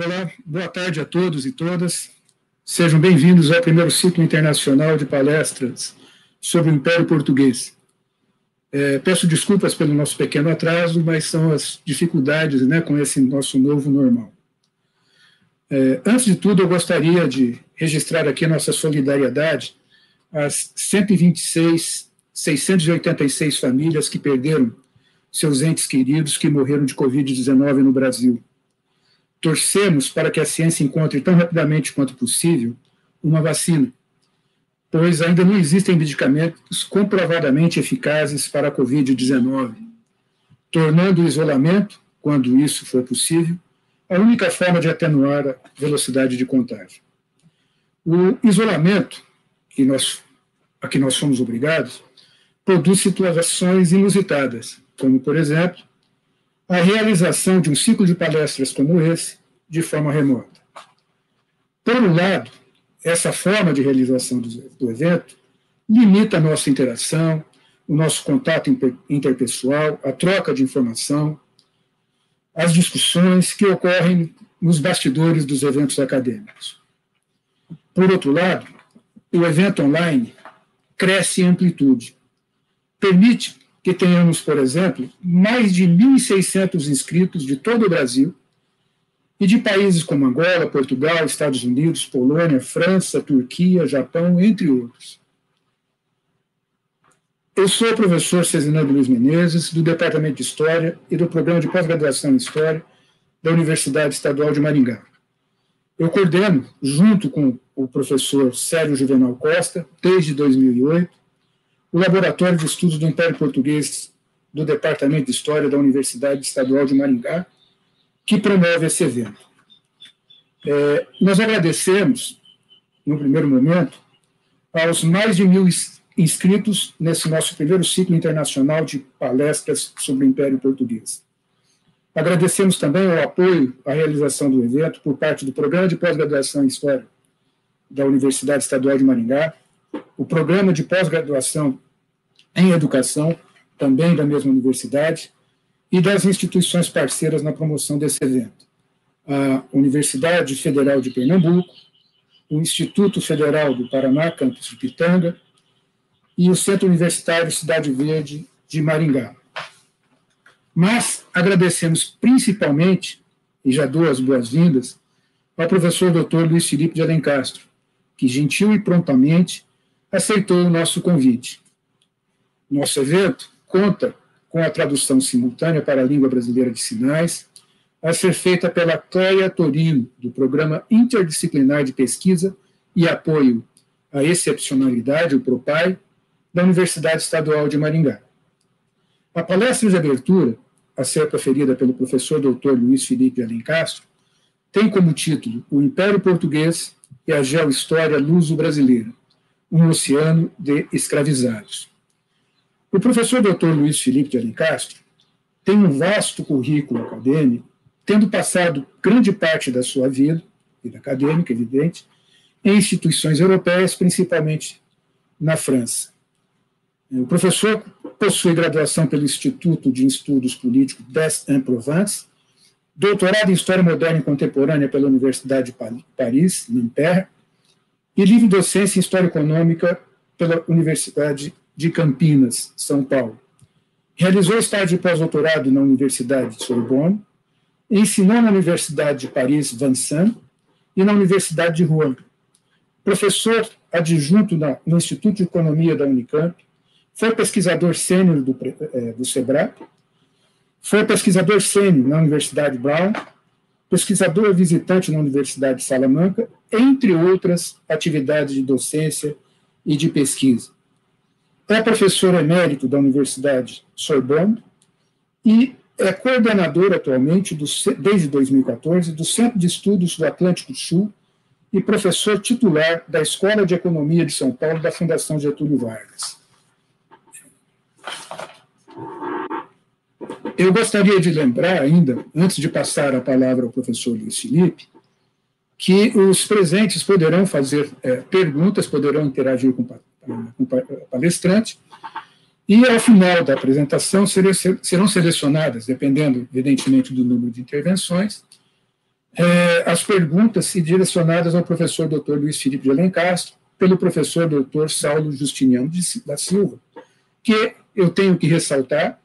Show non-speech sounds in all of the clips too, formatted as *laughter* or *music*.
Olá, boa tarde a todos e todas. Sejam bem-vindos ao primeiro ciclo internacional de palestras sobre o Império Português. É, peço desculpas pelo nosso pequeno atraso, mas são as dificuldades né, com esse nosso novo normal. É, antes de tudo, eu gostaria de registrar aqui nossa solidariedade às 126, 686 famílias que perderam seus entes queridos que morreram de Covid-19 no Brasil torcemos para que a ciência encontre tão rapidamente quanto possível uma vacina, pois ainda não existem medicamentos comprovadamente eficazes para a Covid-19, tornando o isolamento, quando isso for possível, a única forma de atenuar a velocidade de contágio. O isolamento, que nós, a que nós somos obrigados, produz situações inusitadas, como, por exemplo, a realização de um ciclo de palestras como esse de forma remota. Por um lado, essa forma de realização do, evento limita a nossa interação, o nosso contato interpessoal, a troca de informação, as discussões que ocorrem nos bastidores dos eventos acadêmicos. Por outro lado, o evento online cresce em amplitude, permite que tenhamos, por exemplo, mais de 1.600 inscritos de todo o Brasil e de países como Angola, Portugal, Estados Unidos, Polônia, França, Turquia, Japão, entre outros. Eu sou o professor Cezinando Luiz Menezes, do Departamento de História e do Programa de Pós-Graduação em História da Universidade Estadual de Maringá. Eu coordeno, junto com o professor Sérgio Juvenal Costa, desde 2008, o Laboratório de Estudos do Império Português do Departamento de História da Universidade Estadual de Maringá, que promove esse evento. É, nós agradecemos, no primeiro momento, aos mais de mil inscritos nesse nosso primeiro ciclo internacional de palestras sobre o Império Português. Agradecemos também o apoio à realização do evento por parte do Programa de Pós-Graduação em História da Universidade Estadual de Maringá, o programa de pós-graduação em educação, também da mesma universidade, e das instituições parceiras na promoção desse evento. A Universidade Federal de Pernambuco, o Instituto Federal do Paraná, campus de Pitanga, e o Centro Universitário Cidade Verde de Maringá. Mas agradecemos principalmente, e já dou as boas-vindas, ao professor Dr. Luiz Felipe de Alencastro, que gentil e prontamente aceitou o nosso convite. Nosso evento conta com a tradução simultânea para a língua brasileira de sinais, a ser feita pela Cléia Torino, do Programa Interdisciplinar de Pesquisa e Apoio à Excepcionalidade, o PROPAI, da Universidade Estadual de Maringá. A palestra de abertura, a ser proferida pelo professor Dr. Luiz Felipe Alencastro, tem como título O Império Português e a Geohistória Luso-Brasileira, um oceano de escravizados. O professor Dr. Luiz Felipe de Alencastro tem um vasto currículo acadêmico, tendo passado grande parte da sua vida, vida acadêmica, evidente, em instituições europeias, principalmente na França. O professor possui graduação pelo Instituto de Estudos Políticos d'Aix-en-Provence, doutorado em História Moderna e Contemporânea pela Universidade de Paris, Nanterre, e livre docência em História Econômica pela Universidade de Campinas, São Paulo. Realizou estágio de pós-doutorado na Universidade de Sorbonne, ensinou na Universidade de Paris, Vincennes, e na Universidade de Rouen. Professor adjunto no Instituto de Economia da Unicamp, foi pesquisador sênior do, é, do SEBRAC, foi pesquisador sênior na Universidade Brown, pesquisador visitante na Universidade de Salamanca, entre outras atividades de docência e de pesquisa. É professor emérito da Universidade Sorbonne e é coordenador atualmente, do, desde 2014, do Centro de Estudos do Atlântico Sul e professor titular da Escola de Economia de São Paulo da Fundação Getúlio Vargas. Eu gostaria de lembrar ainda, antes de passar a palavra ao professor Luiz Felipe, que os presentes poderão fazer é, perguntas, poderão interagir com, o palestrante, e ao final da apresentação serão selecionadas, dependendo, evidentemente, do número de intervenções, é, as perguntas direcionadas ao professor Dr. Luiz Felipe de Alencastro, pelo professor Dr. Saulo Justiniano da Silva, que eu tenho que ressaltar,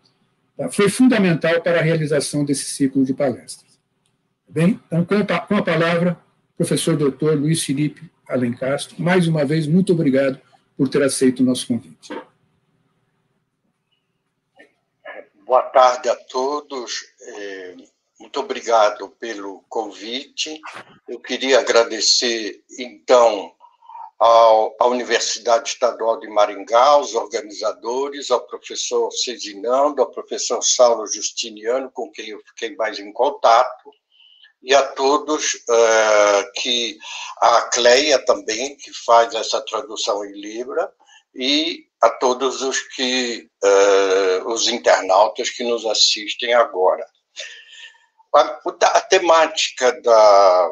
tá, foi fundamental para a realização desse ciclo de palestras. Bem, então, com a palavra, professor Dr. Luiz Felipe Alencastro, mais uma vez, muito obrigado por ter aceito o nosso convite. Boa tarde a todos. É, muito obrigado pelo convite. Eu queria agradecer, então, à Universidade Estadual de Maringá, aos organizadores, ao professor Cezinando, ao professor Saulo Justiniano, com quem eu fiquei mais em contato, e a todos uh, que a Cleia também, que faz essa tradução em Libra, e a todos os que uh, os internautas que nos assistem agora. A, a temática da,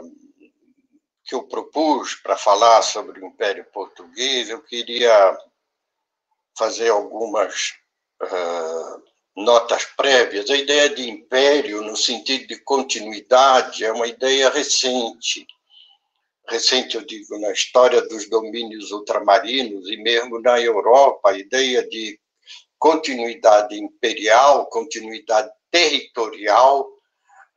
que eu propus para falar sobre o Império Português, eu queria fazer algumas uh, notas prévias. A ideia de império, no sentido de continuidade, é uma ideia recente. Recente, eu digo, na história dos domínios ultramarinos e mesmo na Europa, a ideia de continuidade imperial, continuidade territorial,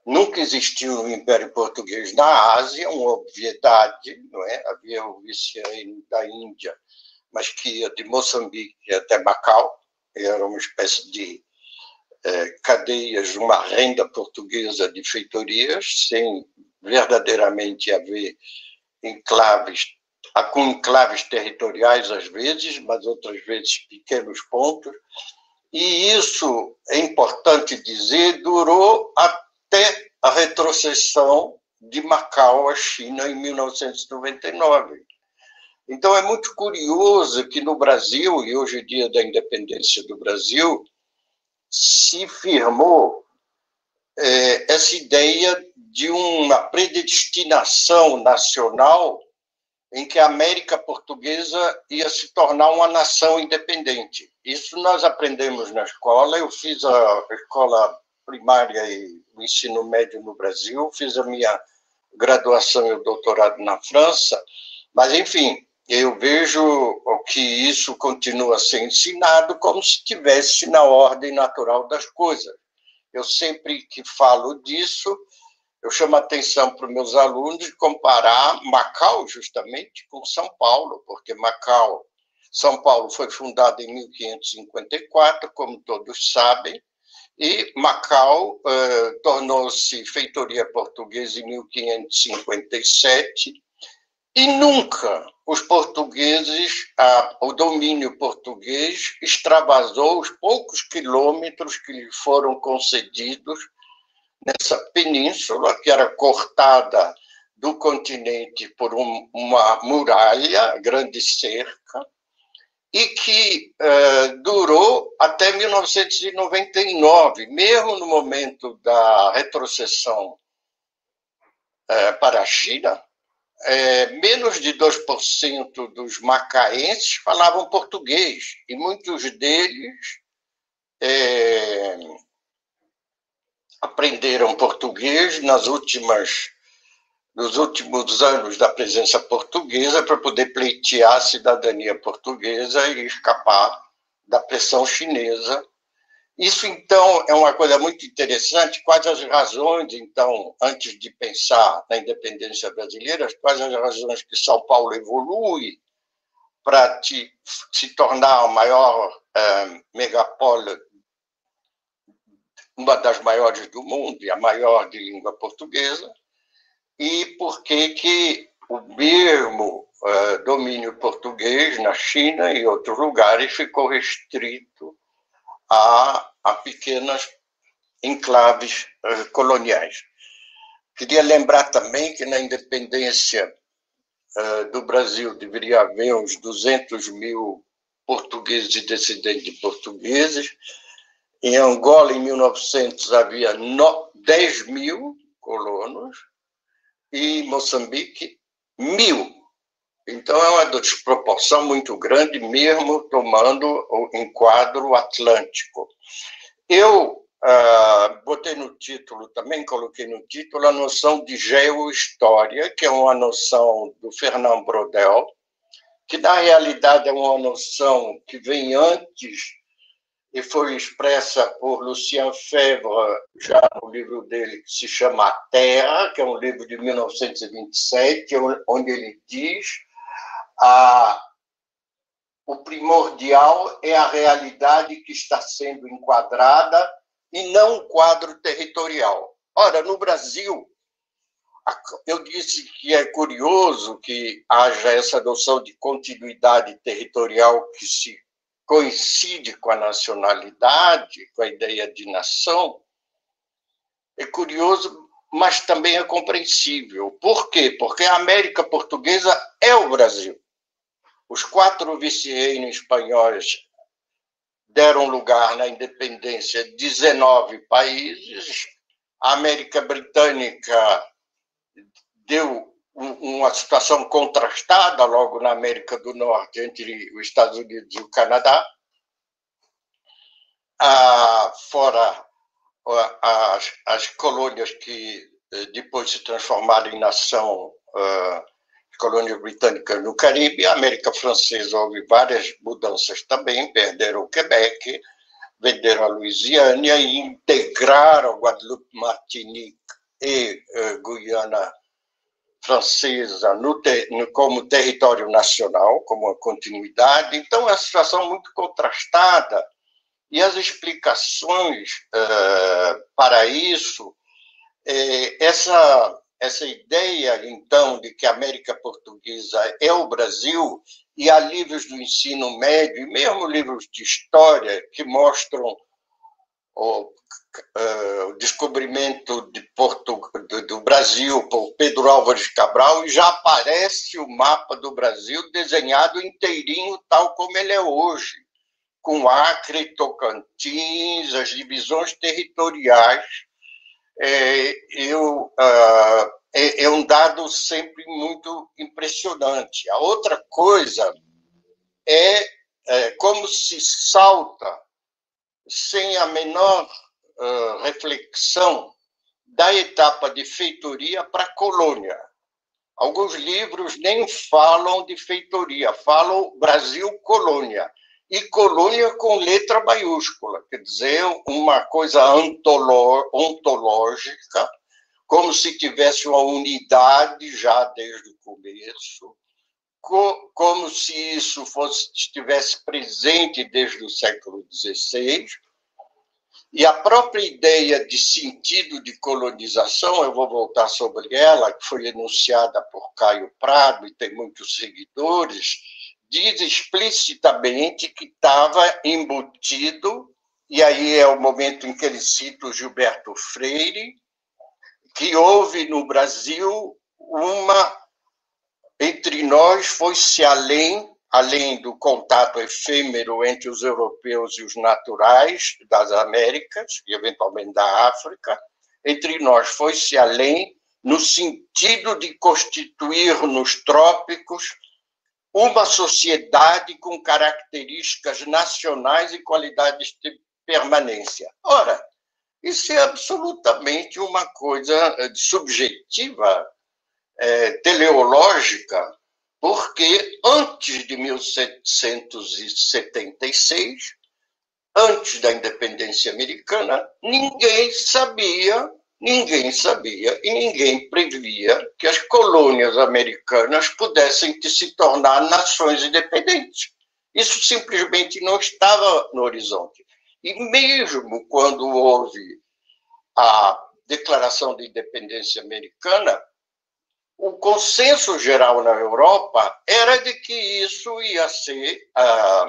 nunca existiu no Império Português na Ásia, uma obviedade, não é? Havia o vice-reino da Índia, mas que ia de Moçambique até Macau, era uma espécie de cadeias de uma renda portuguesa de feitorias, sem verdadeiramente haver enclaves, com enclaves territoriais às vezes, mas outras vezes pequenos pontos, e isso, é importante dizer, durou até a retrocessão de Macau à China em 1999. Então é muito curioso que no Brasil, e hoje em dia da independência do Brasil, se firmou é, essa ideia de uma predestinação nacional em que a América Portuguesa ia se tornar uma nação independente. Isso nós aprendemos na escola. Eu fiz a escola primária e o ensino médio no Brasil, fiz a minha graduação e o doutorado na França, mas, enfim, eu vejo que isso continua a ser ensinado como se estivesse na ordem natural das coisas. Eu sempre que falo disso, eu chamo atenção para os meus alunos de comparar Macau justamente com São Paulo, porque Macau, São Paulo foi fundada em 1554, como todos sabem, e Macau eh, tornou-se feitoria portuguesa em 1557, e nunca os portugueses, a, o domínio português extravasou os poucos quilômetros que lhe foram concedidos nessa península, que era cortada do continente por um, uma muralha, grande cerca, e que eh, durou até 1999, mesmo no momento da retrocessão eh, para a China, é, menos de 2% dos macaenses falavam português, e muitos deles é, aprenderam português nas últimas, nos últimos anos da presença portuguesa para poder pleitear a cidadania portuguesa e escapar da pressão chinesa isso, então, é uma coisa muito interessante. Quais as razões, então, antes de pensar na independência brasileira, quais as razões que São Paulo evolui para se tornar a maior é, megapole, uma das maiores do mundo e a maior de língua portuguesa, e por que que o mesmo é, domínio português na China e outros lugares ficou restrito a, a pequenas enclaves uh, coloniais. Queria lembrar também que na independência uh, do Brasil deveria haver uns 200 mil portugueses e descendentes de portugueses. Em Angola, em 1900, havia no, 10 mil colonos e em Moçambique, mil. Então, é uma desproporção muito grande, mesmo tomando o enquadro atlântico. Eu Uh, botei no título também, coloquei no título a noção de geohistória, que é uma noção do Fernand Brodel, que na realidade é uma noção que vem antes e foi expressa por Lucien Febvre já no livro dele que se chama A Terra, que é um livro de 1927, onde ele diz a o primordial é a realidade que está sendo enquadrada e não o quadro territorial. Ora, no Brasil, eu disse que é curioso que haja essa noção de continuidade territorial que se coincide com a nacionalidade, com a ideia de nação. É curioso, mas também é compreensível. Por quê? Porque a América Portuguesa é o Brasil. Os quatro vice-reinos espanhóis deram lugar na independência de 19 países. A América Britânica deu uma situação contrastada logo na América do Norte entre os Estados Unidos e o Canadá. Ah, fora as, as colônias que eh, depois se transformaram em nação ah, colônia britânica no Caribe, a América Francesa houve várias mudanças também, perderam o Quebec, venderam a Louisiana e integraram Guadeloupe, Martinique e uh, Guiana Francesa no no, como território nacional, como uma continuidade. Então, é uma situação muito contrastada e as explicações uh, para isso, eh, essa essa ideia, então, de que a América Portuguesa é o Brasil, e há livros do ensino médio, e mesmo livros de história, que mostram o, uh, o descobrimento de Porto, do, do, Brasil por Pedro Álvares Cabral, e já aparece o mapa do Brasil desenhado inteirinho, tal como ele é hoje, com Acre, Tocantins, as divisões territoriais é, eu, uh, é, é, um dado sempre muito impressionante. A outra coisa é, é como se salta, sem a menor uh, reflexão, da etapa de feitoria para colônia. Alguns livros nem falam de feitoria, falam Brasil colônia e colônia com letra maiúscula, quer dizer, uma coisa ontológica, como se tivesse uma unidade já desde o começo, como se isso fosse, estivesse presente desde o século XVI, e a própria ideia de sentido de colonização, eu vou voltar sobre ela, que foi enunciada por Caio Prado e tem muitos seguidores, diz explicitamente que estava embutido, e aí é o momento em que ele cita o Gilberto Freire, que houve no Brasil uma. Entre nós foi-se além, além do contato efêmero entre os europeus e os naturais das Américas, e eventualmente da África, entre nós foi-se além no sentido de constituir nos trópicos uma sociedade com características nacionais e qualidades de permanência. Ora, isso é absolutamente uma coisa eh, subjetiva, é, teleológica, porque antes de 1776, antes da independência americana, ninguém sabia Ninguém sabia e ninguém previa que as colônias americanas pudessem se tornar nações independentes. Isso simplesmente não estava no horizonte. E mesmo quando houve a Declaração de Independência Americana, o consenso geral na Europa era de que isso ia ser ah,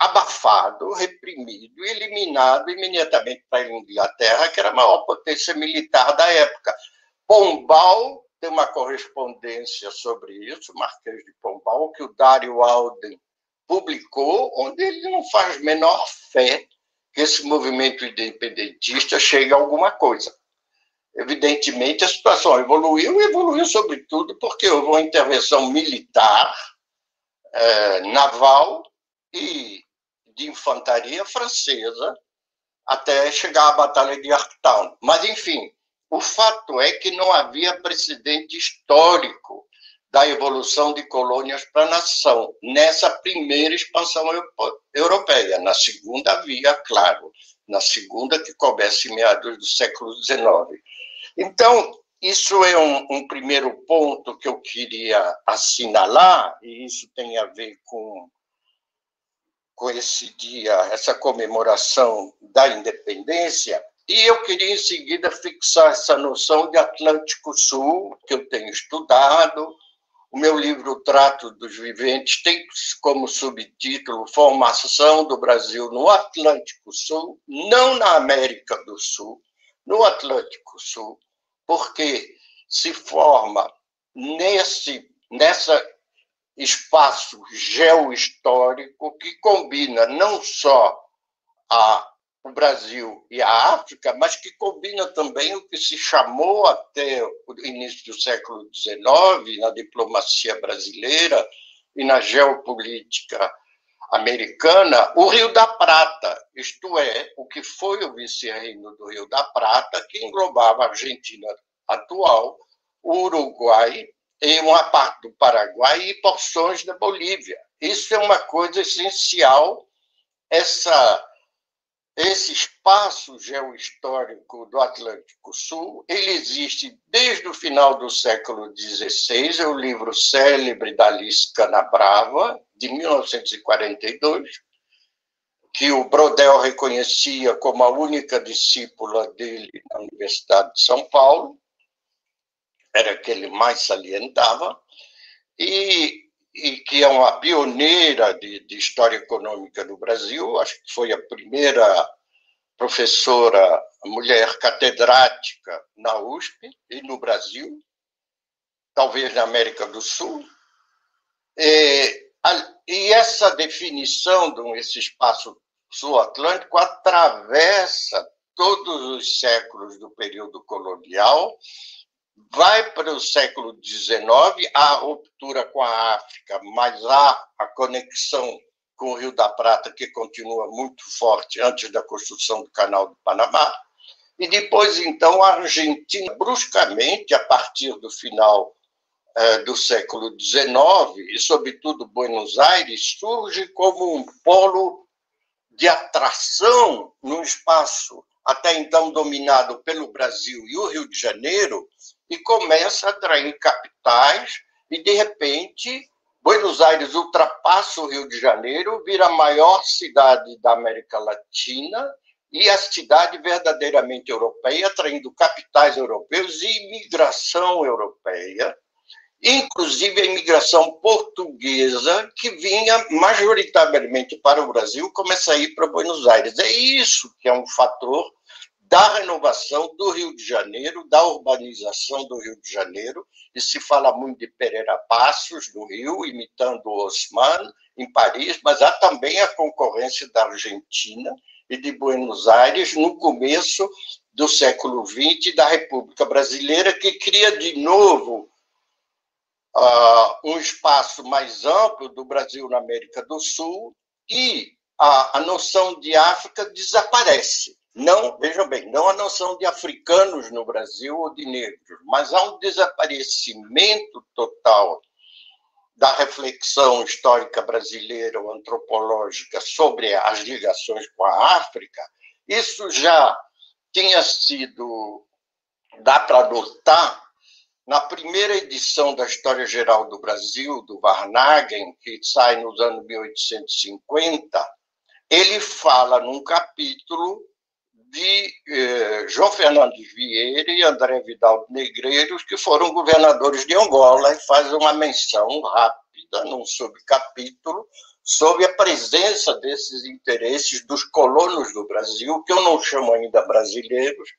abafado, reprimido, eliminado imediatamente para a Inglaterra, que era a maior potência militar da época. Pombal tem uma correspondência sobre isso, Marquês de Pombal, que o Dário Alden publicou, onde ele não faz menor fé que esse movimento independentista chegue a alguma coisa. Evidentemente, a situação evoluiu, e evoluiu sobretudo porque houve uma intervenção militar, eh, naval e de infantaria francesa até chegar à Batalha de Yorktown. Mas, enfim, o fato é que não havia precedente histórico da evolução de colônias para nação, nessa primeira expansão europeia. Na segunda havia, claro, na segunda que começa em meados do século XIX. Então, isso é um, um, primeiro ponto que eu queria assinalar, e isso tem a ver com, com esse dia, essa comemoração da independência, e eu queria, em seguida, fixar essa noção de Atlântico Sul, que eu tenho estudado. O meu livro Trato dos Viventes tem como subtítulo Formação do Brasil no Atlântico Sul, não na América do Sul, no Atlântico Sul, porque se forma nesse nessa espaço geohistórico que combina não só a o Brasil e a África, mas que combina também o que se chamou até o início do século XIX, na diplomacia brasileira e na geopolítica americana, o Rio da Prata, isto é, o que foi o vice-reino do Rio da Prata, que englobava a Argentina atual, o Uruguai e uma parte do Paraguai e porções da Bolívia. Isso é uma coisa essencial, essa esse espaço geohistórico do Atlântico Sul, ele existe desde o final do século XVI, é o livro célebre da Alice Canabrava, de 1942, que o Brodel reconhecia como a única discípula dele na Universidade de São Paulo, era que ele mais salientava, e e que é uma pioneira de, de, história econômica no Brasil, acho que foi a primeira professora mulher catedrática na USP e no Brasil, talvez na América do Sul. E, e essa definição desse espaço sul-atlântico atravessa todos os séculos do período colonial vai para o século XIX, há ruptura com a África, mas há a conexão com o Rio da Prata, que continua muito forte antes da construção do Canal do Panamá. E depois, então, a Argentina, bruscamente, a partir do final eh, do século XIX, e sobretudo Buenos Aires, surge como um polo de atração no espaço até então dominado pelo Brasil e o Rio de Janeiro, e começa a atrair capitais, e de repente Buenos Aires ultrapassa o Rio de Janeiro, vira a maior cidade da América Latina e a cidade verdadeiramente europeia, atraindo capitais europeus e imigração europeia, inclusive a imigração portuguesa, que vinha majoritariamente para o Brasil, começa a ir para Buenos Aires. É isso que é um fator da renovação do Rio de Janeiro, da urbanização do Rio de Janeiro, e se fala muito de Pereira Passos, no Rio, imitando Osman, em Paris, mas há também a concorrência da Argentina e de Buenos Aires no começo do século XX da República Brasileira, que cria de novo uh, um espaço mais amplo do Brasil na América do Sul e a, a noção de África desaparece não, vejam bem, não a noção de africanos no Brasil ou de negros, mas há um desaparecimento total da reflexão histórica brasileira ou antropológica sobre as ligações com a África. Isso já tinha sido, dá para notar, na primeira edição da História Geral do Brasil, do Varnagen, que sai nos anos 1850, ele fala num capítulo de eh, João Fernandes Vieira e André Vidal Negreiros, que foram governadores de Angola, e faz uma menção rápida num subcapítulo sobre a presença desses interesses dos colonos do Brasil, que eu não chamo ainda brasileiros,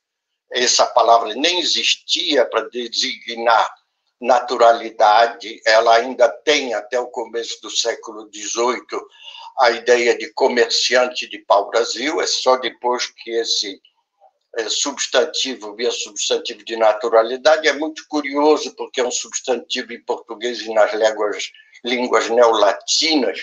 essa palavra nem existia para designar naturalidade, ela ainda tem até o começo do século XVIII a ideia de comerciante de pau-brasil, é só depois que esse é, substantivo via substantivo de naturalidade. É muito curioso, porque é um substantivo em português e nas línguas, línguas neolatinas,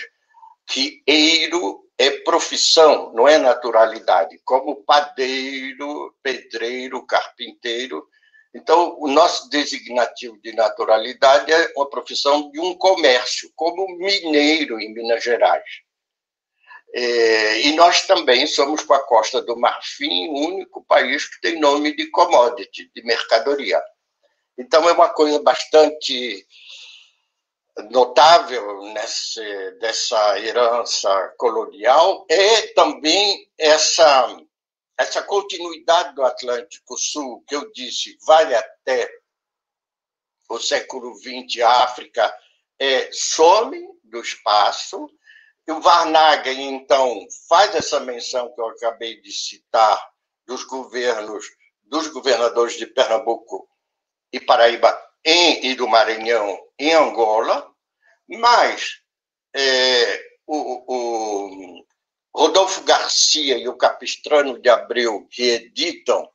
que eiro é profissão, não é naturalidade, como padeiro, pedreiro, carpinteiro. Então, o nosso designativo de naturalidade é uma profissão de um comércio, como mineiro em Minas Gerais. É, e nós também somos, com a Costa do Marfim, o único país que tem nome de commodity, de mercadoria. Então, é uma coisa bastante notável nesse, dessa herança colonial é também essa, essa continuidade do Atlântico Sul, que eu disse, vai até o século XX, a África é, some do espaço, o Varnhagen, então, faz essa menção que eu acabei de citar dos governos, dos governadores de Pernambuco e Paraíba em, e do Maranhão em Angola, mas é, o, o, Rodolfo Garcia e o Capistrano de Abreu, que editam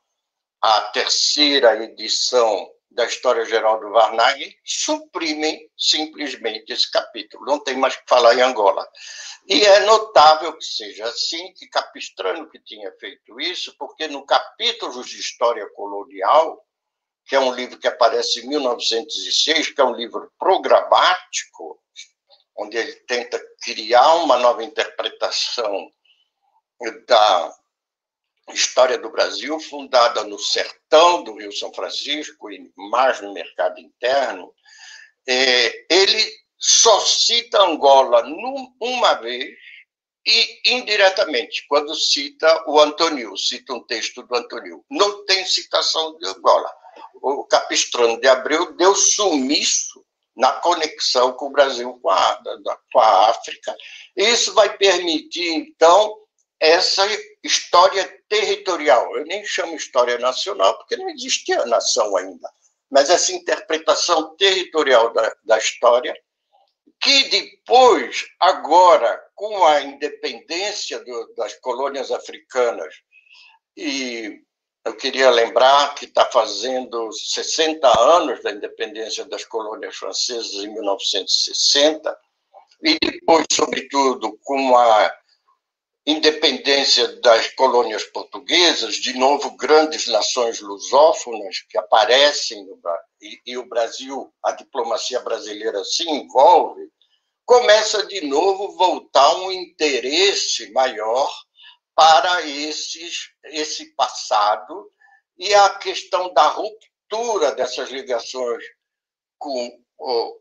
a terceira edição da História Geral do Varnag, suprimem simplesmente esse capítulo. Não tem mais que falar em Angola. E é notável que seja assim, que Capistrano que tinha feito isso, porque no capítulo de História Colonial, que é um livro que aparece em 1906, que é um livro programático, onde ele tenta criar uma nova interpretação da história do Brasil, fundada no sertão do Rio São Francisco e mais no mercado interno, é, ele só cita Angola uma vez e indiretamente, quando cita o Antonio, cita um texto do Antonio. Não tem citação de Angola o Capistrano de Abreu deu sumiço na conexão com o Brasil, com a, com a África. Isso vai permitir, então, essa história territorial. Eu nem chamo história nacional, porque não existia nação ainda, mas essa interpretação territorial da, da história, que depois, agora, com a independência do, das colônias africanas e eu queria lembrar que está fazendo 60 anos da independência das colônias francesas em 1960, e depois, sobretudo, com a independência das colônias portuguesas, de novo grandes nações lusófonas que aparecem no, e, e o Brasil, a diplomacia brasileira se envolve, começa de novo voltar um interesse maior para esses, esse passado e a questão da ruptura dessas ligações com,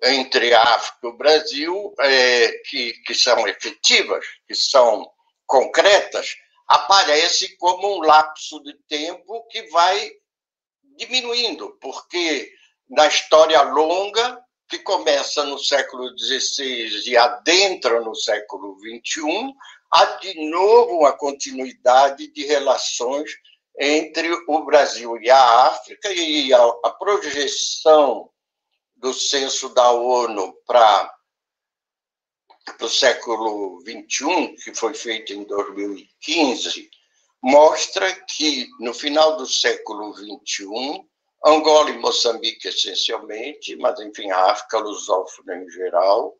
entre a África e o Brasil, é, que, que são efetivas, que são concretas, aparece como um lapso de tempo que vai diminuindo, porque na história longa, que começa no século XVI e adentra no século XXI, há de novo uma continuidade de relações entre o Brasil e a África e a, a projeção do censo da ONU para o século XXI, que foi feito em 2015, mostra que no final do século XXI, Angola e Moçambique essencialmente, mas enfim a África lusófona em geral,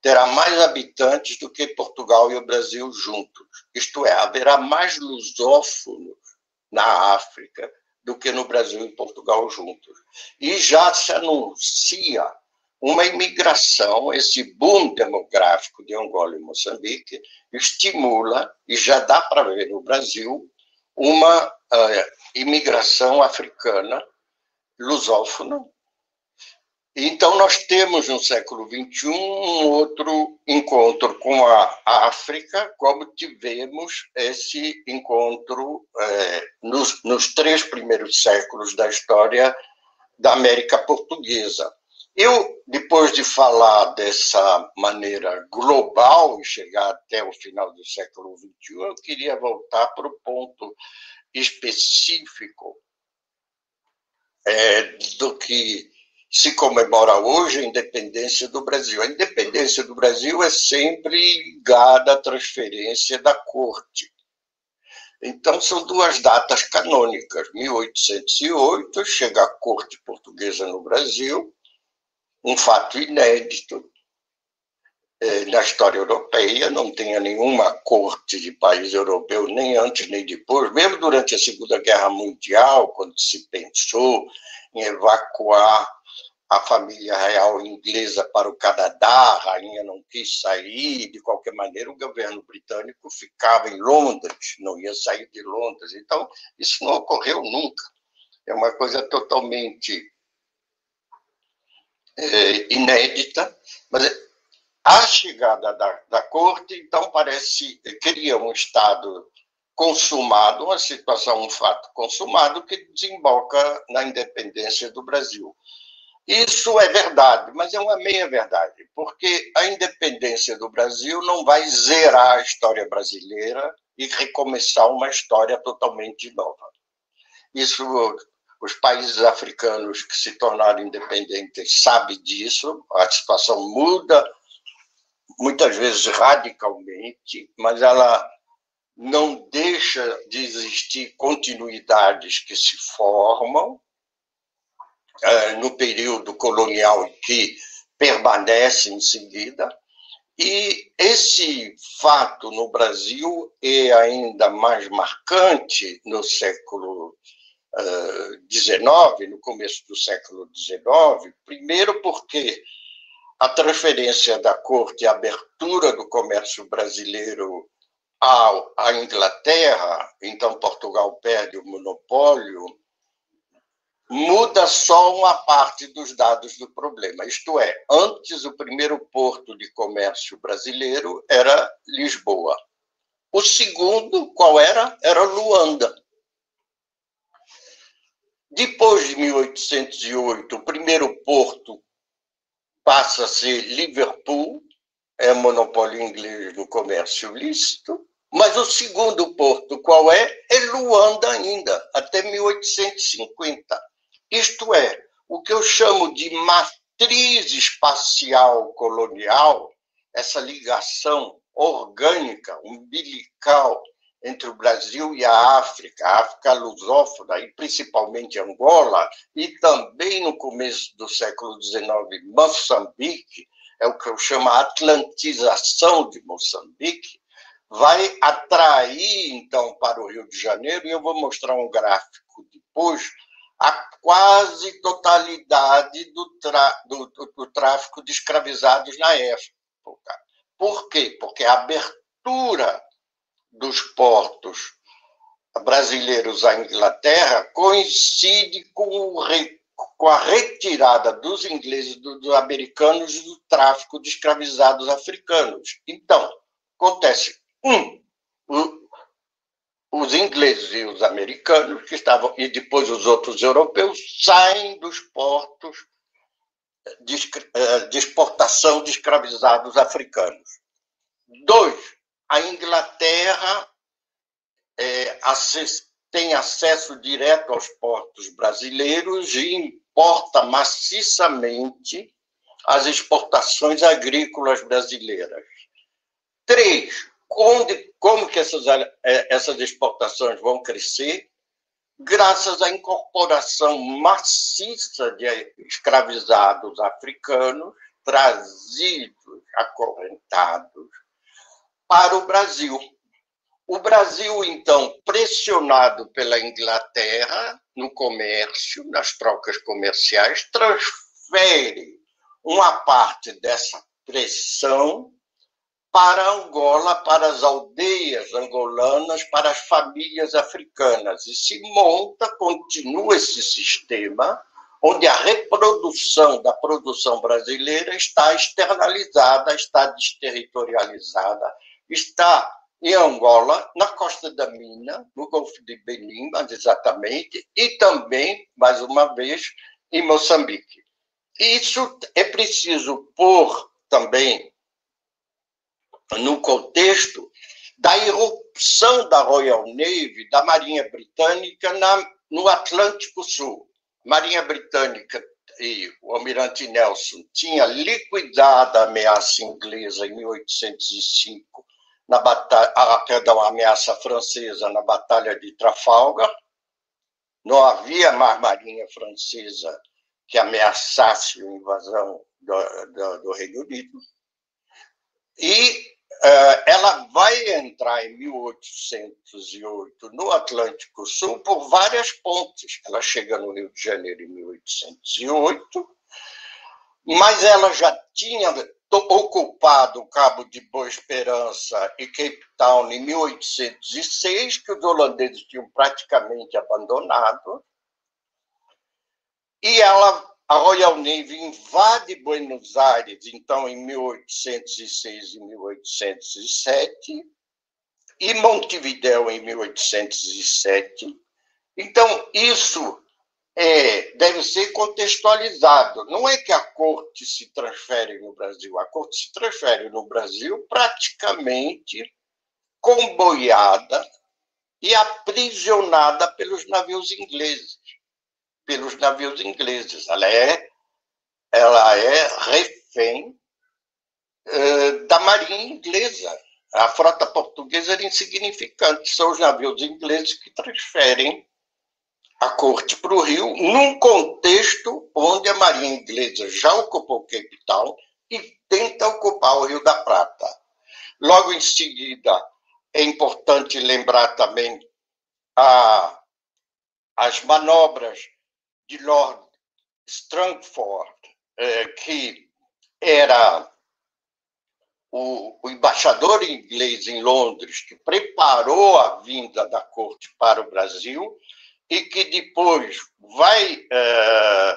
terá mais habitantes do que Portugal e o Brasil juntos. Isto é, haverá mais lusófonos na África do que no Brasil e Portugal juntos. E já se anuncia uma imigração, esse boom demográfico de Angola e Moçambique estimula, e já dá para ver no Brasil, uma uh, imigração africana lusófona, então, nós temos no século XXI um outro encontro com a África, como tivemos esse encontro é, nos, nos três primeiros séculos da história da América Portuguesa. Eu, depois de falar dessa maneira global e chegar até o final do século XXI, eu queria voltar para o ponto específico é, do que se comemora hoje a independência do Brasil. A independência do Brasil é sempre ligada à transferência da corte. Então, são duas datas canônicas. 1808, chega a corte portuguesa no Brasil, um fato inédito. na história europeia, não tenha nenhuma corte de país europeu, nem antes nem depois, mesmo durante a Segunda Guerra Mundial, quando se pensou em evacuar a família real inglesa para o Canadá, a rainha não quis sair, de qualquer maneira, o governo britânico ficava em Londres, não ia sair de Londres. Então, isso não ocorreu nunca. É uma coisa totalmente é, inédita, mas a chegada da, da corte, então, parece cria um Estado consumado, uma situação, um fato consumado que desemboca na independência do Brasil. Isso é verdade, mas é uma meia-verdade, porque a independência do Brasil não vai zerar a história brasileira e recomeçar uma história totalmente nova. Isso, os países africanos que se tornaram independentes sabem disso, a situação muda, muitas vezes radicalmente, mas ela não deixa de existir continuidades que se formam, é, no período colonial que permanece em seguida. E esse fato no Brasil é ainda mais marcante no século XIX, no começo do século XIX, primeiro porque a transferência da corte e a abertura do comércio brasileiro à Inglaterra, então Portugal perde o monopólio, muda só uma parte dos dados do problema. Isto é, antes o primeiro porto de comércio brasileiro era Lisboa. O segundo, qual era? Era Luanda. Depois de 1808, o primeiro porto passa a ser Liverpool, é monopólio inglês no comércio lícito, mas o segundo porto, qual é? É Luanda ainda, até 1850. Isto é, o que eu chamo de matriz espacial colonial, essa ligação orgânica, umbilical entre o Brasil e a África, a África lusófona e principalmente Angola, e também no começo do século XIX, Moçambique, é o que eu chamo a atlantização de Moçambique, vai atrair, então, para o Rio de Janeiro, e eu vou mostrar um gráfico depois, a quase totalidade do, do, do, do tráfico de escravizados na época. Por quê? Porque a abertura dos portos brasileiros à Inglaterra coincide com, o, com a retirada dos ingleses, dos americanos, do tráfico de escravizados africanos. Então, acontece, um, os ingleses e os americanos que estavam e depois os outros europeus saem dos portos de, eh, de exportação de escravizados africanos. Dois, a Inglaterra é, tem acesso direto aos portos brasileiros e importa maciçamente as exportações agrícolas brasileiras. Três, onde, como que essas, é, essas exportações vão crescer? Graças à incorporação maciça de escravizados africanos trazidos, acorrentados para o Brasil. O Brasil, então, pressionado pela Inglaterra no comércio, nas trocas comerciais, transfere uma parte dessa pressão para Angola, para as aldeias angolanas, para as famílias africanas. E se monta, continua esse sistema, onde a reprodução da produção brasileira está externalizada, está desterritorializada, está em Angola, na Costa da Mina, no Golfo de Benin, mais exatamente, e também, mais uma vez, em Moçambique. Isso é preciso pôr também no contexto da irrupção da Royal Navy, da Marinha Britânica, na, no Atlântico Sul. Marinha Britânica e o almirante Nelson tinha liquidado a ameaça inglesa em 1805, na batalha, a, perdão, a ameaça francesa na Batalha de Trafalgar. Não havia mais marinha francesa que ameaçasse a invasão do, do, do Reino Unido E uh, ela vai entrar em 1808 no Atlântico Sul por várias pontes. Ela chega no Rio de Janeiro em 1808, mas ela já tinha ocupado o Cabo de Boa Esperança e Cape Town em 1806, que os holandeses tinham praticamente abandonado. E ela, a Royal Navy invade Buenos Aires, então, em 1806 e 1807, e Montevideo em 1807. Então, isso é, deve ser contextualizado. Não é que a corte se transfere no Brasil, a corte se transfere no Brasil praticamente comboiada e aprisionada pelos navios ingleses. Pelos navios ingleses. Ela é, ela é refém uh, da marinha inglesa. A frota portuguesa era insignificante. São os navios ingleses que transferem a corte para o Rio, num contexto onde a Marinha Inglesa já ocupou Cape Town e tenta ocupar o Rio da Prata. Logo em seguida, é importante lembrar também a, as manobras de Lord Strangford, eh, que era o, o, embaixador inglês em Londres, que preparou a vinda da corte para o Brasil e que depois vai uh,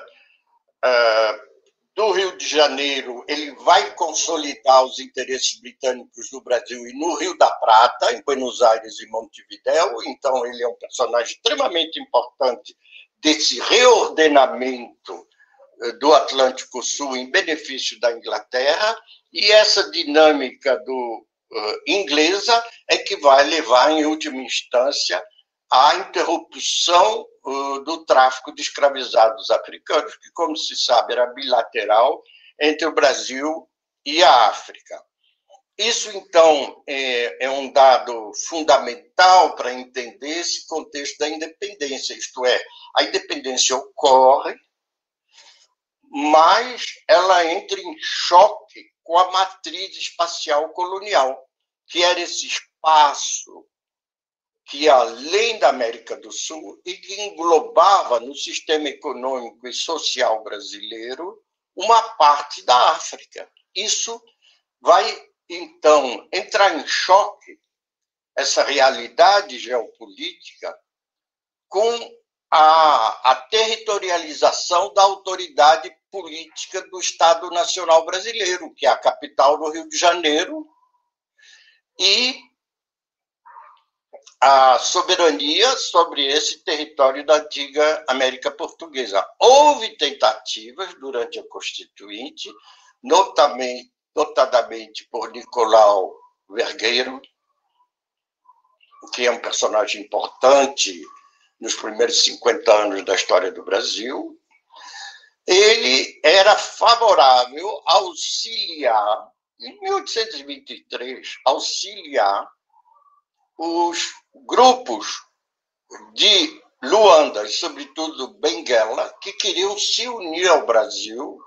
uh, do Rio de Janeiro, ele vai consolidar os interesses britânicos no Brasil e no Rio da Prata, em Buenos Aires e Montevideo. Então, ele é um personagem extremamente importante desse reordenamento eh, do Atlântico Sul em benefício da Inglaterra, e essa dinâmica do uh, inglesa é que vai levar, em última instância, a interrupção uh, do tráfico de escravizados africanos, que, como se sabe, era bilateral entre o Brasil e a África. Isso, então, é, é um dado fundamental para entender esse contexto da independência, isto é, a independência ocorre, mas ela entra em choque com a matriz espacial colonial, que era esse espaço que além da América do Sul e que englobava no sistema econômico e social brasileiro uma parte da África. Isso vai, então, entrar em choque, essa realidade geopolítica, com a, a territorialização da autoridade política do Estado Nacional Brasileiro, que é a capital do Rio de Janeiro, e a soberania sobre esse território da antiga América Portuguesa. Houve tentativas durante a Constituinte, notadamente, notadamente por Nicolau Vergueiro, que é um personagem importante nos primeiros 50 anos da história do Brasil. Ele era favorável a auxiliar, em 1823, auxiliar os grupos de Luanda, sobretudo Benguela, que queriam se unir ao Brasil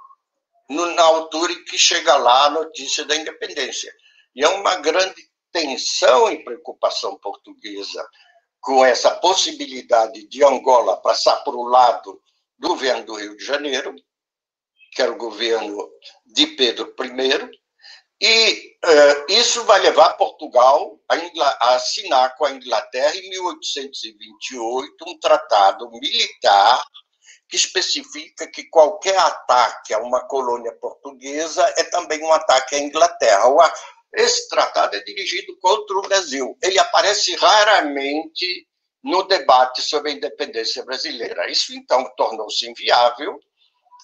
na altura em que chega lá a notícia da independência. E é uma grande tensão e preocupação portuguesa com essa possibilidade de Angola passar para o lado do governo do Rio de Janeiro, que era o governo de Pedro I, e uh, isso vai levar Portugal a, a, assinar com a Inglaterra, em 1828, um tratado militar que especifica que qualquer ataque a uma colônia portuguesa é também um ataque à Inglaterra. Esse tratado é dirigido contra o Brasil. Ele aparece raramente no debate sobre a independência brasileira. Isso, então, tornou-se inviável,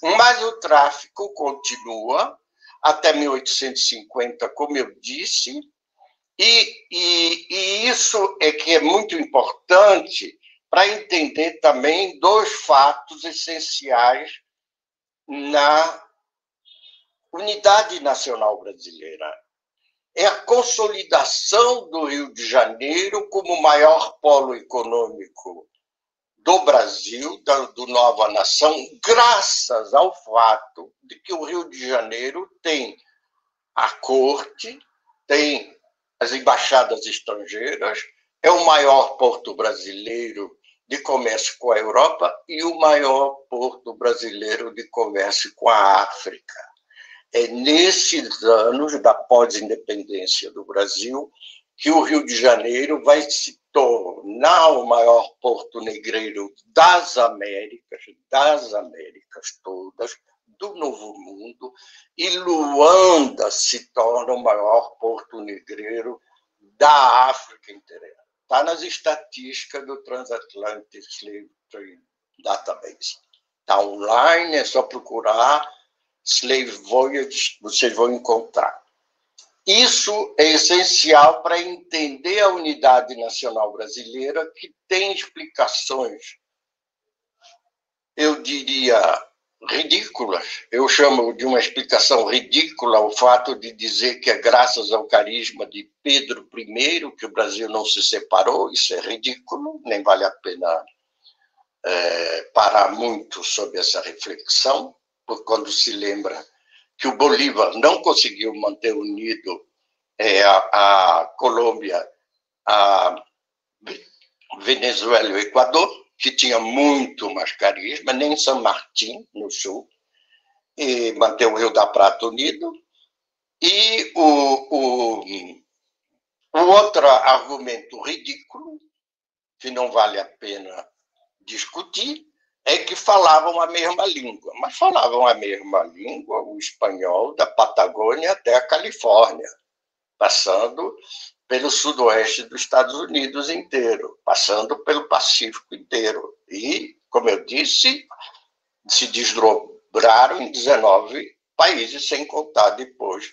mas o tráfico continua até 1850, como eu disse, e, e, e isso é que é muito importante para entender também dois fatos essenciais na unidade nacional brasileira. É a consolidação do Rio de Janeiro como maior polo econômico do Brasil, da, do Nova Nação, graças ao fato de que o Rio de Janeiro tem a corte tem as embaixadas estrangeiras, é o maior porto brasileiro de comércio com a Europa e o maior porto brasileiro de comércio com a África. É nesses anos da pós-independência do Brasil que o Rio de Janeiro vai se tornar o maior porto negreiro das Américas, das Américas todas, do Novo Mundo, e Luanda se torna o maior porto negreiro da África inteira. Está nas estatísticas do Transatlantic Slave Trade Database. Está online, é só procurar Slave Voyage, vocês vão encontrar. Isso é essencial para entender a unidade nacional brasileira, que tem explicações, eu diria, ridículas. Eu chamo de uma explicação ridícula o fato de dizer que é graças ao carisma de Pedro I que o Brasil não se separou. Isso é ridículo, nem vale a pena é, parar muito sobre essa reflexão, por quando se lembra que o Bolívar não conseguiu manter unido é, a, a Colômbia, a Venezuela e o Equador, que tinha muito mais carisma, nem São Martim, no sul, e manter o Rio da Prata unido. E o, o, o outro argumento ridículo, que não vale a pena discutir, é que falavam a mesma língua, mas falavam a mesma língua, o espanhol, da Patagônia até a Califórnia, passando pelo sudoeste dos Estados Unidos inteiro, passando pelo Pacífico inteiro. E, como eu disse, se desdobraram em 19 países, sem contar depois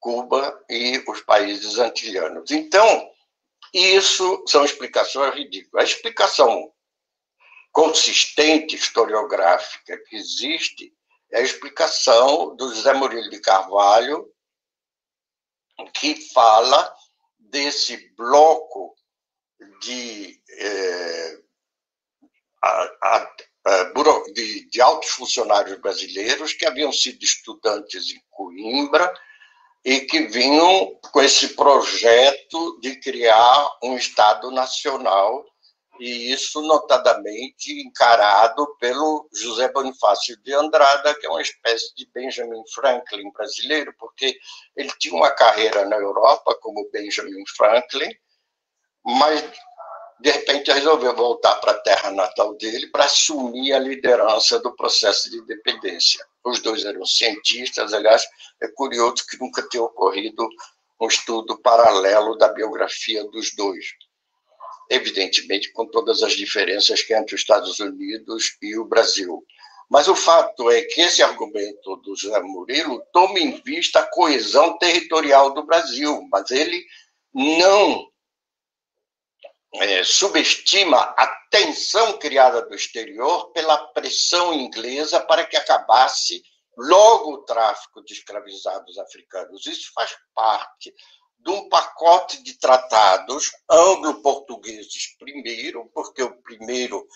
Cuba e os países antilhanos. Então, isso são explicações ridículas. A explicação consistente historiográfica que existe é a explicação do José Murilo de Carvalho, que fala desse bloco de, é, a, a, de, de altos funcionários brasileiros que haviam sido estudantes em Coimbra e que vinham com esse projeto de criar um Estado Nacional, e isso notadamente encarado pelo José Bonifácio de Andrada, que é uma espécie de Benjamin Franklin brasileiro, porque ele tinha uma carreira na Europa como Benjamin Franklin, mas de repente resolveu voltar para a terra natal dele para assumir a liderança do processo de independência. Os dois eram cientistas, aliás, é curioso que nunca tenha ocorrido um estudo paralelo da biografia dos dois. Evidentemente, com todas as diferenças que há entre os Estados Unidos e o Brasil. Mas o fato é que esse argumento do José Murilo toma em vista a coesão territorial do Brasil, mas ele não é, subestima a tensão criada do exterior pela pressão inglesa para que acabasse logo o tráfico de escravizados africanos. Isso faz parte de um pacote de tratados anglo-portugueses primeiro, porque o primeiro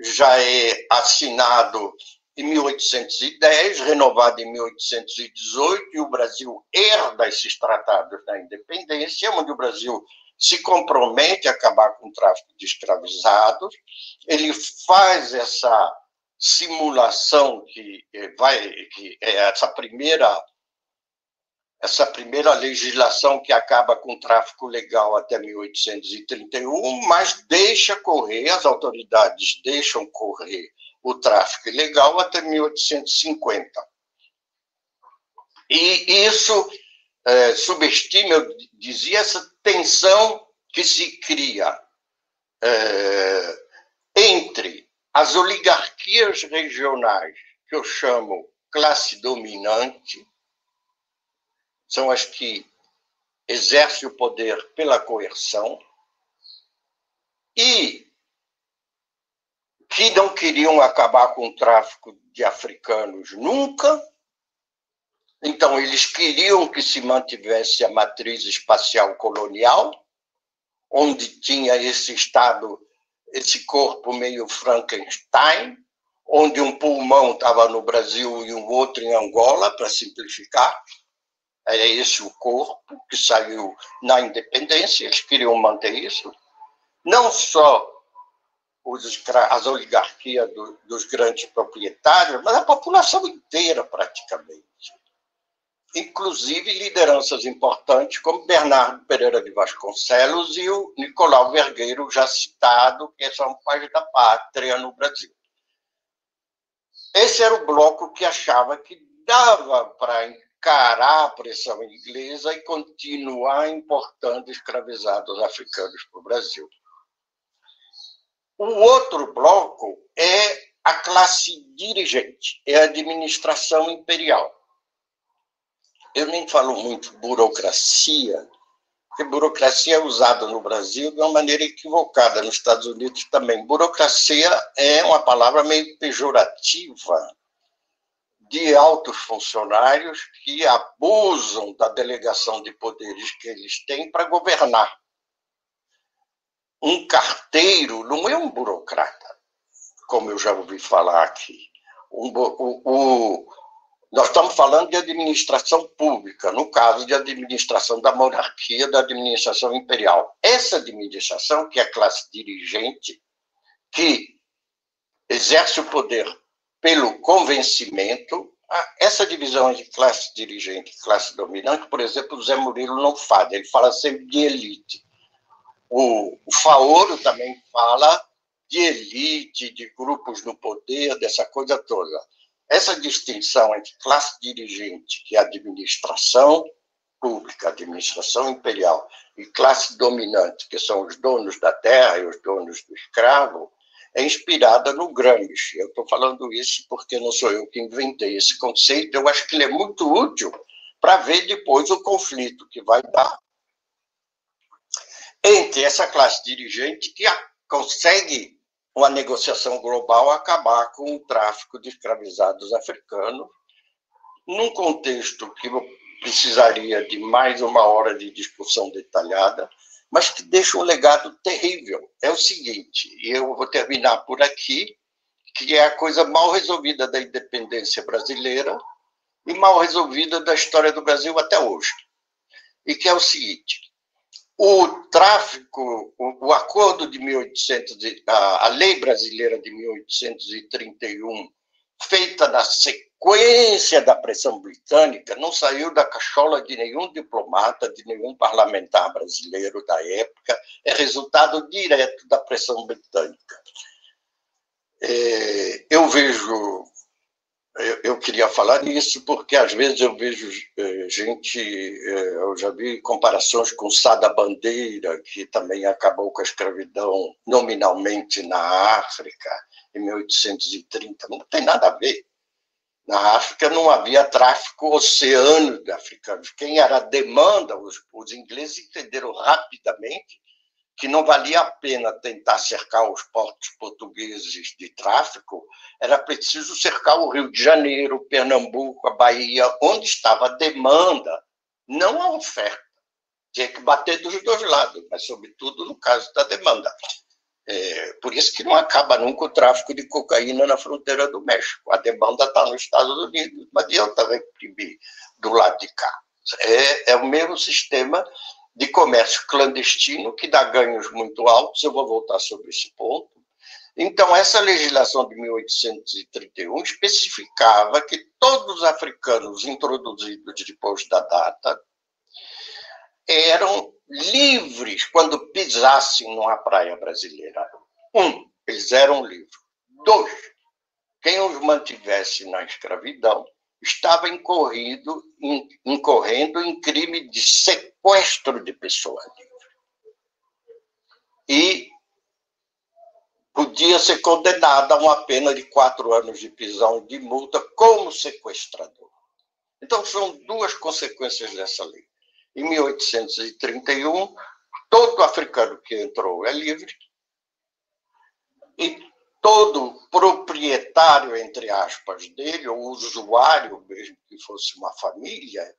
já é assinado em 1810, renovado em 1818, e o Brasil herda esses tratados da independência, onde o Brasil se compromete a acabar com o tráfico de escravizados, ele faz essa simulação que eh, vai que é essa primeira essa primeira legislação que acaba com o tráfico legal até 1831, mas deixa correr, as autoridades deixam correr o tráfico ilegal até 1850. E isso é, subestima, eu dizia, essa tensão que se cria é, entre as oligarquias regionais, que eu chamo classe dominante, são as que exercem o poder pela coerção, e que não queriam acabar com o tráfico de africanos nunca, então, eles queriam que se mantivesse a matriz espacial colonial, onde tinha esse Estado, esse corpo meio Frankenstein, onde um pulmão estava no Brasil e um outro em Angola, para simplificar, é esse o corpo que saiu na independência, eles queriam manter isso. Não só os, as oligarquias do, dos grandes proprietários, mas a população inteira, praticamente. Inclusive lideranças importantes como Bernardo Pereira de Vasconcelos e o Nicolau Vergueiro, já citado, que são pais da pátria no Brasil. Esse era o bloco que achava que dava para encarar a pressão inglesa e continuar importando escravizados africanos para o Brasil. O outro bloco é a classe dirigente, é a administração imperial. Eu nem falo muito burocracia, porque burocracia é usada no Brasil de uma maneira equivocada, nos Estados Unidos também. Burocracia é uma palavra meio pejorativa de altos funcionários que abusam da delegação de poderes que eles têm para governar um carteiro não é um burocrata, como eu já ouvi falar aqui. Um, o, o, nós estamos falando de administração pública, no caso de administração da monarquia, da administração imperial. Essa administração, que é a classe dirigente, que exerce o poder pelo convencimento, essa divisão de classe dirigente e classe dominante, por exemplo, o Zé Murilo não faz, ele fala sempre de elite. O, o Faoro também fala de elite, de grupos no poder, dessa coisa toda. Essa distinção entre classe dirigente, que é a administração pública, administração imperial, e classe dominante, que são os donos da terra e os donos do escravo, é inspirada no Gramsci. Eu estou falando isso porque não sou eu que inventei esse conceito, eu acho que ele é muito útil para ver depois o conflito que vai dar entre essa classe dirigente que consegue uma negociação global acabar com o tráfico de escravizados africanos, num contexto que precisaria de mais uma hora de discussão detalhada, mas que deixa um legado terrível. É o seguinte, e eu vou terminar por aqui, que é a coisa mal resolvida da independência brasileira e mal resolvida da história do Brasil até hoje. E que é o seguinte: o tráfico, o, acordo de 1800, a, a lei brasileira de 1831, feita na sequência da pressão britânica, não saiu da cachola de nenhum diplomata, de nenhum parlamentar brasileiro da época, é resultado direto da pressão britânica. É, eu vejo eu, eu, queria falar nisso porque às vezes eu vejo eh, gente, eh, eu já vi comparações com Sada Bandeira, que também acabou com a escravidão nominalmente na África em 1830. Não tem nada a ver. Na África não havia tráfico oceano de africanos. Quem era a demanda, os, os ingleses entenderam rapidamente que não valia a pena tentar cercar os portos portugueses de tráfico, era preciso cercar o Rio de Janeiro, Pernambuco, a Bahia, onde estava a demanda, não a oferta. Tinha que bater dos dois lados, mas, sobretudo, no caso da demanda. É, por isso que não acaba nunca o tráfico de cocaína na fronteira do México. A demanda está nos Estados Unidos, não adianta reprimir do lado de cá. É, é o mesmo sistema de comércio clandestino, que dá ganhos muito altos, eu vou voltar sobre esse ponto. Então, essa legislação de 1831 especificava que todos os africanos introduzidos depois da data eram livres quando pisassem numa praia brasileira. Um, eles eram livres. Dois, quem os mantivesse na escravidão estava incorrido, incorrendo em crime de sequestro de pessoa livre. E podia ser condenado a uma pena de quatro anos de prisão de multa como sequestrador. Então, são duas consequências dessa lei. Em 1831, todo africano que entrou é livre e todo proprietário, entre aspas, dele, ou usuário, mesmo que fosse uma família,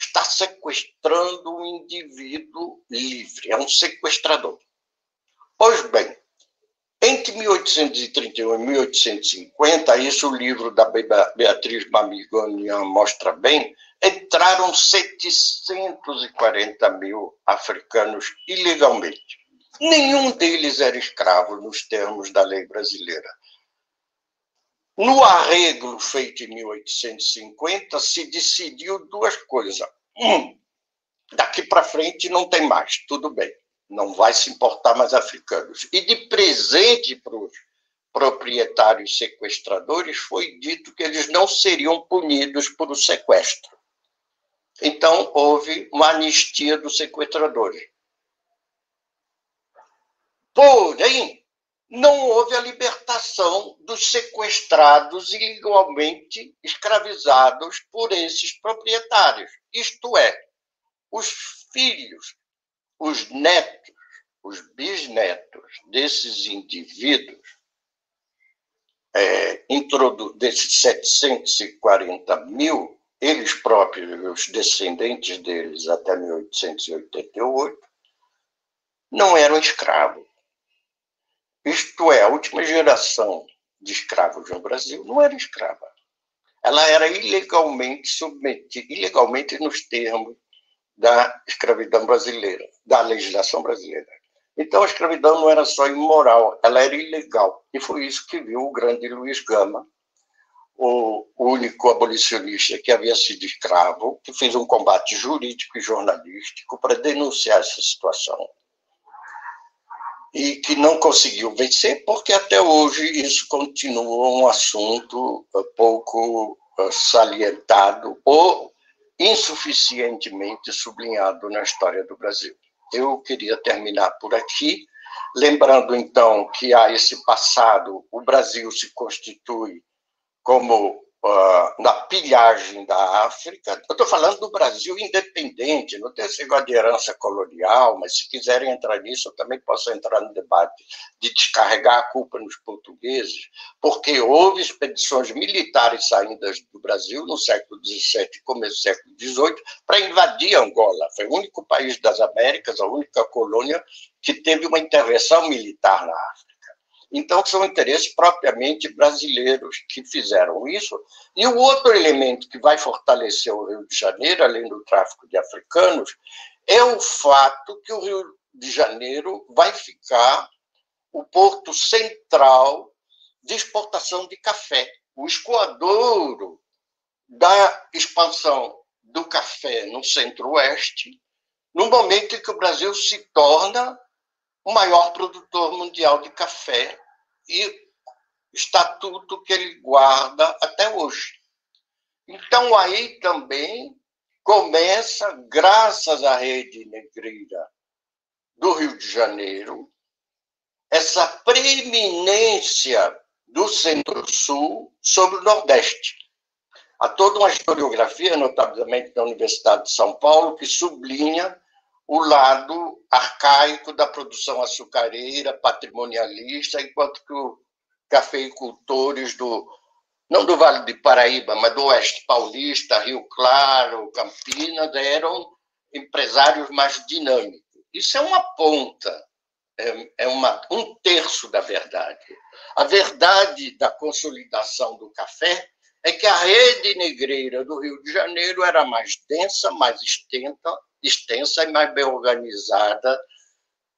está sequestrando um indivíduo livre, é um sequestrador. Pois bem, Entre 1831 e 1850, isso o livro da Beatriz Mamigoni mostra bem, entraram 740 mil africanos ilegalmente. Nenhum deles era escravo nos termos da lei brasileira. No arrego feito em 1850, se decidiu duas coisas. Um, daqui para frente não tem mais, tudo bem, não vai se importar mais africanos. E de presente para os proprietários sequestradores foi dito que eles não seriam punidos por o sequestro. Então, houve uma anistia dos sequestradores. Porém, não houve a libertação dos sequestrados ilegalmente escravizados por esses proprietários. Isto é, os filhos, os netos, os bisnetos desses indivíduos, é, desses 740 mil, eles próprios, os descendentes deles até 1888, não eram escravos. Isto é, a última geração de escravos no Brasil não era escrava. Ela era ilegalmente submetida, ilegalmente nos termos da escravidão brasileira, da legislação brasileira. Então, a escravidão não era só imoral, ela era ilegal. E foi isso que viu o grande Luiz Gama, o único abolicionista que havia sido escravo, que fez um combate jurídico e jornalístico para denunciar essa situação. E que não conseguiu vencer, porque até hoje isso continua um assunto eh, pouco eh, salientado ou insuficientemente sublinhado na história do Brasil. Eu queria terminar por aqui, lembrando então que há esse passado, o Brasil se constitui como uh, na pilhagem da África. Eu estou falando do Brasil independente, não tem esse negócio de herança colonial, mas se quiserem entrar nisso, eu também posso entrar no debate de descarregar a culpa nos portugueses, porque houve expedições militares saídas do Brasil no século XVII começo do século XVIII para invadir Angola. Foi o único país das Américas, a única colônia que teve uma intervenção militar na África. Então, são interesses propriamente brasileiros que fizeram isso. E o outro elemento que vai fortalecer o Rio de Janeiro, além do tráfico de africanos, é o fato que o Rio de Janeiro vai ficar o porto central de exportação de café. O escoadouro da expansão do café no centro-oeste, no momento em que o Brasil se torna o maior produtor mundial de café e estatuto que ele guarda até hoje. Então, aí também começa, graças à rede negreira do Rio de Janeiro, essa preeminência do Centro-Sul sobre o Nordeste. Há toda uma historiografia, notavelmente da Universidade de São Paulo, que sublinha o lado arcaico da produção açucareira, patrimonialista, enquanto que os cafeicultores do não do Vale de Paraíba, mas do Oeste Paulista, Rio Claro, Campinas, eram empresários mais dinâmicos. Isso é uma ponta, é, é uma, um terço da verdade. A verdade da consolidação do café é que a rede negreira do Rio de Janeiro era mais densa, mais extensa, extensa e mais bem organizada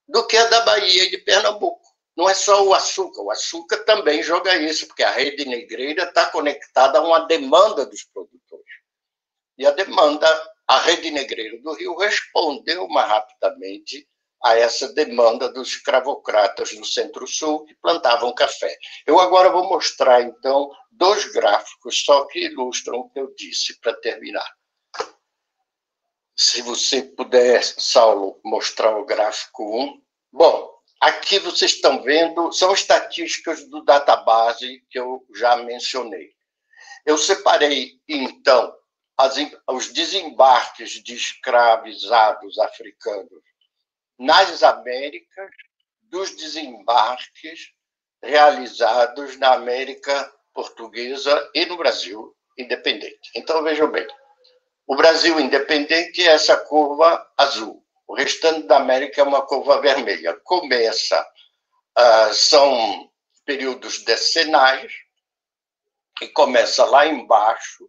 do que a da Bahia e de Pernambuco. Não é só o açúcar, o açúcar também joga isso, porque a rede negreira está conectada a uma demanda dos produtores. E a demanda, a rede negreira do Rio respondeu mais rapidamente a essa demanda dos escravocratas do Centro-Sul que plantavam café. Eu agora vou mostrar, então, dois gráficos só que ilustram o que eu disse, para terminar. Se você puder, Saulo, mostrar o gráfico 1. Bom, aqui vocês estão vendo, são estatísticas do database que eu já mencionei. Eu separei, então, as, os desembarques de escravizados africanos nas Américas dos desembarques realizados na América Portuguesa e no Brasil independente. Então, vejam bem, o Brasil independente é essa curva azul. O restante da América é uma curva vermelha. Começa uh, são períodos decenais, que começa lá embaixo,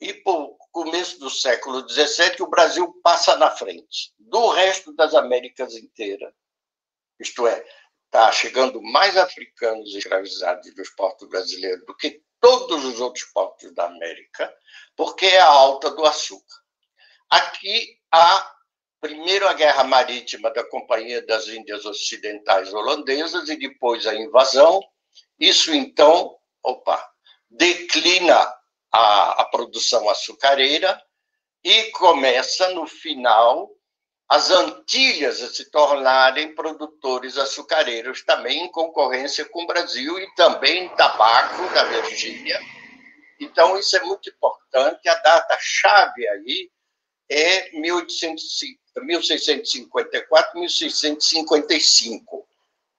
e por começo do século XVII o Brasil passa na frente do resto das Américas inteiras. Isto é, está chegando mais africanos escravizados nos portos brasileiros do que todos os outros portos da América, porque é a alta do açúcar. Aqui há primeiro a guerra marítima da Companhia das Índias Ocidentais Holandesas e depois a invasão. Isso então, opa, declina a, a produção açucareira e começa no final as Antilhas se tornarem produtores açucareiros também em concorrência com o Brasil e também tabaco da Virgínia. Então, isso é muito importante. A data-chave aí é 1654, 1655.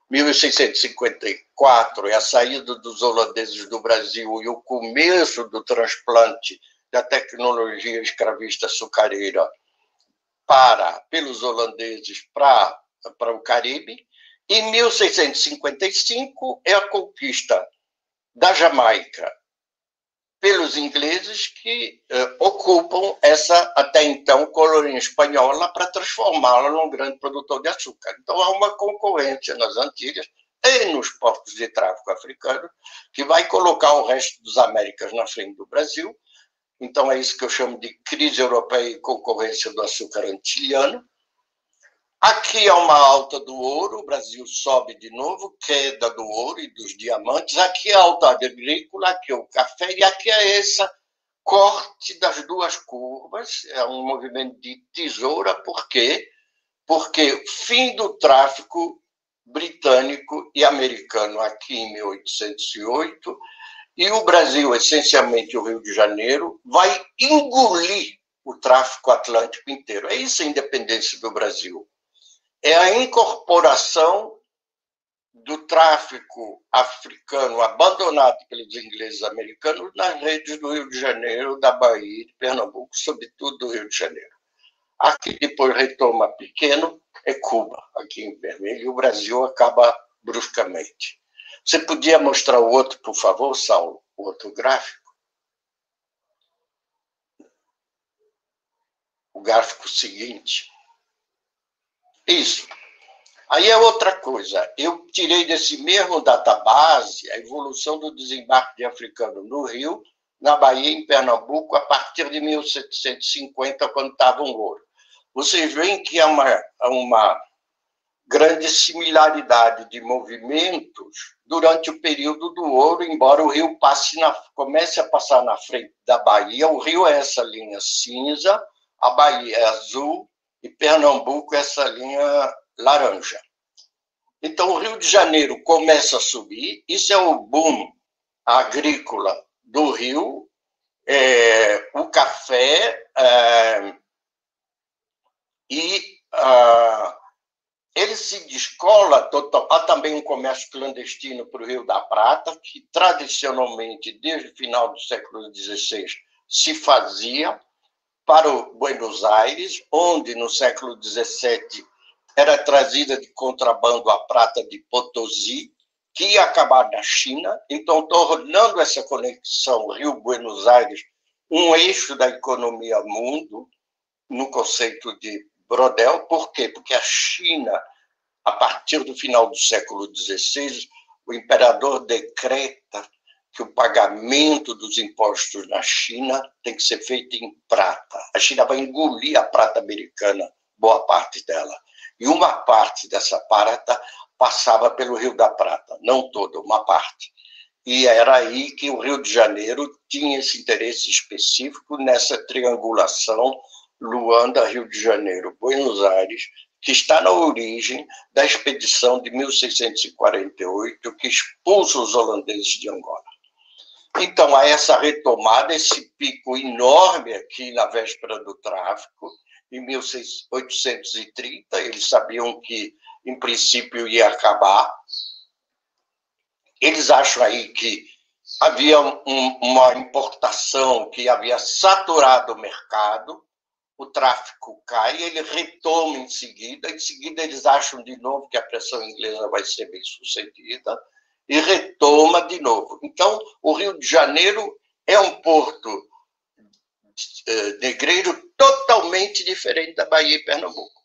1654 é a saída dos holandeses do Brasil e o começo do transplante da tecnologia escravista açucareira para pelos holandeses para para o Caribe. Em 1655 é a conquista da Jamaica pelos ingleses que uh, ocupam essa até então colônia espanhola para transformá-la num grande produtor de açúcar. Então há uma concorrência nas Antilhas e nos portos de tráfico africano que vai colocar o resto dos Américas na frente do Brasil então, é isso que eu chamo de crise europeia e concorrência do açúcar antilhano. Aqui há uma alta do ouro, o Brasil sobe de novo, queda do ouro e dos diamantes. Aqui é a alta agrícola, aqui é o café, e aqui é essa corte das duas curvas. É um movimento de tesoura, por quê? Porque fim do tráfico britânico e americano aqui em 1808 e o Brasil, essencialmente o Rio de Janeiro, vai engolir o tráfico atlântico inteiro. É isso a independência do Brasil. É a incorporação do tráfico africano abandonado pelos ingleses americanos nas redes do Rio de Janeiro, da Bahia de Pernambuco, sobretudo do Rio de Janeiro. Aqui depois retoma pequeno é Cuba, aqui em vermelho, e o Brasil acaba bruscamente. Você podia mostrar o outro, por favor, Saulo? O outro gráfico? O gráfico seguinte. Isso. Aí é outra coisa. Eu tirei desse mesmo database a evolução do desembarque de africano no Rio, na Bahia, em Pernambuco, a partir de 1750, quando estava um ouro. Vocês veem que há uma, uma grande similaridade de movimentos durante o período do ouro, embora o rio passe na, comece a passar na frente da Bahia. O rio é essa linha cinza, a Bahia é azul e Pernambuco é essa linha laranja. Então, o Rio de Janeiro começa a subir, isso é o boom agrícola do Rio, é, o café é, e. Ah, se descola total. Há também um comércio clandestino para o Rio da Prata, que tradicionalmente, desde o final do século XVI, se fazia para o Buenos Aires, onde no século XVII era trazida de contrabando a prata de Potosí, que ia acabar na China, então tornando essa conexão Rio-Buenos Aires um eixo da economia mundo, no conceito de Brodel, por quê? Porque a China, a partir do final do século XVI, o imperador decreta que o pagamento dos impostos na China tem que ser feito em prata. A China vai engolir a prata americana, boa parte dela. E uma parte dessa prata passava pelo Rio da Prata, não toda, uma parte. E era aí que o Rio de Janeiro tinha esse interesse específico nessa triangulação Luanda, Rio de Janeiro, Buenos Aires, que está na origem da expedição de 1648 que expulsa os holandeses de Angola. Então, há essa retomada, esse pico enorme aqui na véspera do tráfico, em 1830, eles sabiam que, em princípio, ia acabar. Eles acham aí que havia um, uma importação que havia saturado o mercado, o tráfico cai, ele retoma em seguida, em seguida eles acham de novo que a pressão inglesa vai ser bem sucedida e retoma de novo. Então, o Rio de Janeiro é um porto eh, negreiro totalmente diferente da Bahia e Pernambuco.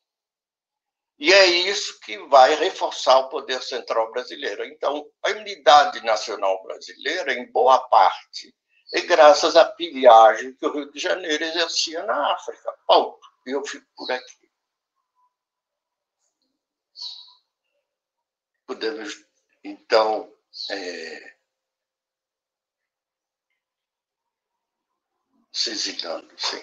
E é isso que vai reforçar o poder central brasileiro. Então, a unidade nacional brasileira, em boa parte, é graças à pilhagem que o Rio de Janeiro exercia na África. Ponto. E eu fico por aqui. Podemos, então, é, se exilando, sim.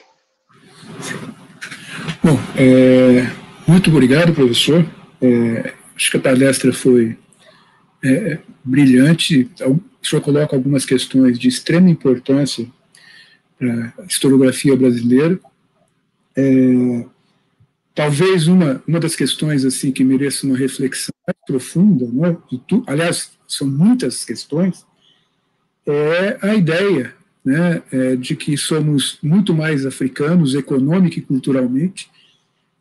Bom, é, muito obrigado, professor. É, acho que a palestra foi é, brilhante. O senhor coloca algumas questões de extrema importância para a historiografia brasileira. É, talvez uma, uma das questões assim que mereça uma reflexão mais profunda, né, tu, aliás, são muitas questões, é a ideia né, é, de que somos muito mais africanos, econômica e culturalmente,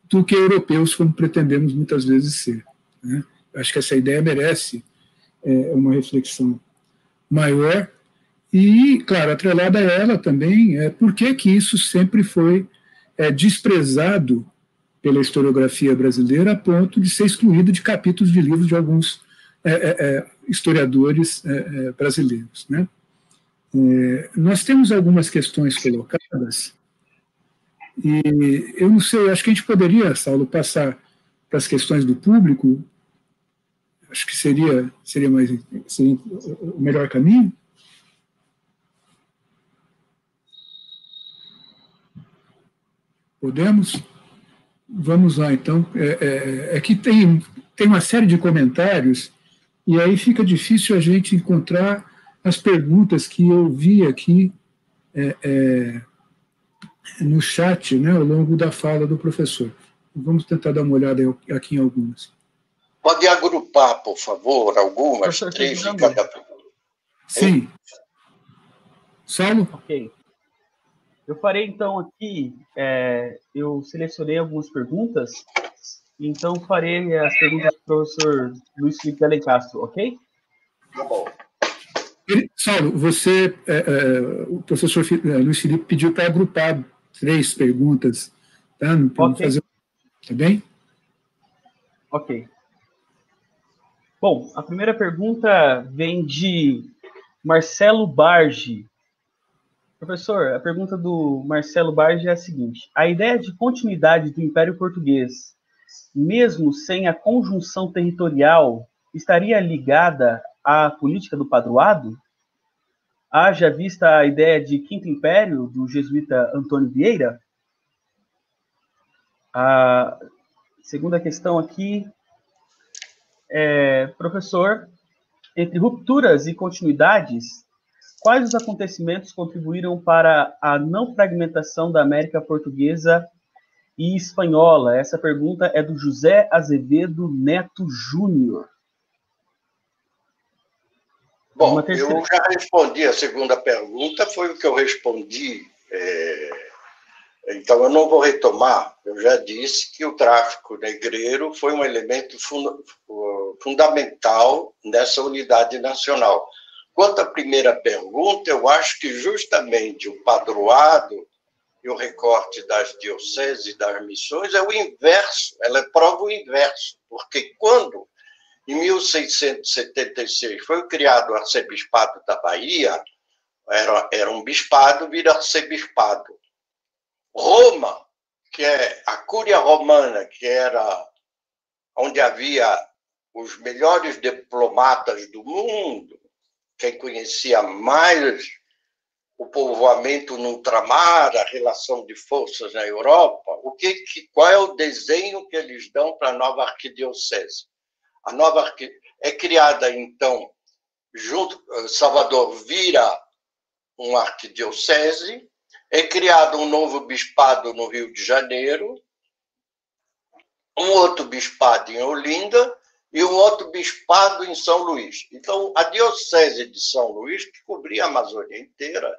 do que europeus, como pretendemos muitas vezes ser. Né? Acho que essa ideia merece é, uma reflexão maior e, claro, atrelada a ela também é por que, que isso sempre foi é, desprezado pela historiografia brasileira a ponto de ser excluído de capítulos de livros de alguns é, é, é historiadores é, brasileiros. Né? nós temos algumas questões colocadas e eu não sei, acho que a gente poderia, Saulo, passar para as questões do público. Acho que seria, seria, mais, seria o melhor caminho. Podemos? Vamos lá, então. É, é, é, que tem, tem uma série de comentários, e aí fica difícil a gente encontrar as perguntas que eu vi aqui é, é no chat né, ao longo da fala do professor. Vamos tentar dar uma olhada aqui em algumas. Pode agrupar, por favor, algumas, três de cada Sim. Saulo? Ok. Eu farei, então, aqui, é, eu selecionei algumas perguntas, então farei as perguntas do professor Luiz Felipe Alencastro, ok? Tá bom. Saulo, você, é, é, o professor é, Luiz Felipe pediu para agrupar três perguntas, tá? Não okay. fazer. Tá bem? Ok. Bom, a primeira pergunta vem de Marcelo Barge. Professor, a pergunta do Marcelo Barge é a seguinte: a ideia de continuidade do Império Português, mesmo sem a conjunção territorial, estaria ligada à política do padroado? haja vista a ideia de Quinto Império, do jesuíta Antônio Vieira? A segunda questão aqui é, professor, entre rupturas e continuidades, quais os acontecimentos contribuíram para a não fragmentação da América Portuguesa e Espanhola? Essa pergunta é do José Azevedo Neto Júnior. Bom, eu já respondi a segunda pergunta, foi o que eu respondi. É... Então, eu não vou retomar. Eu já disse que o tráfico negreiro foi um elemento fundamental nessa unidade nacional. Quanto à primeira pergunta, eu acho que justamente o padroado e o recorte das dioceses e das missões é o inverso, ela prova o inverso, porque quando em 1676 foi criado o arcebispado da Bahia, era, era um bispado, vira arcebispado. Roma, que é a Cúria Romana, que era onde havia os melhores diplomatas do mundo, quem conhecia mais o povoamento no ultramar, a relação de forças na Europa, o que, qual é o desenho que eles dão para a nova arquidiocese? A nova é criada, então, junto, Salvador vira um arquidiocese, é criado um novo bispado no Rio de Janeiro, um outro bispado em Olinda e um outro bispado em São Luís. Então, a diocese de São Luís, que cobria a Amazônia inteira,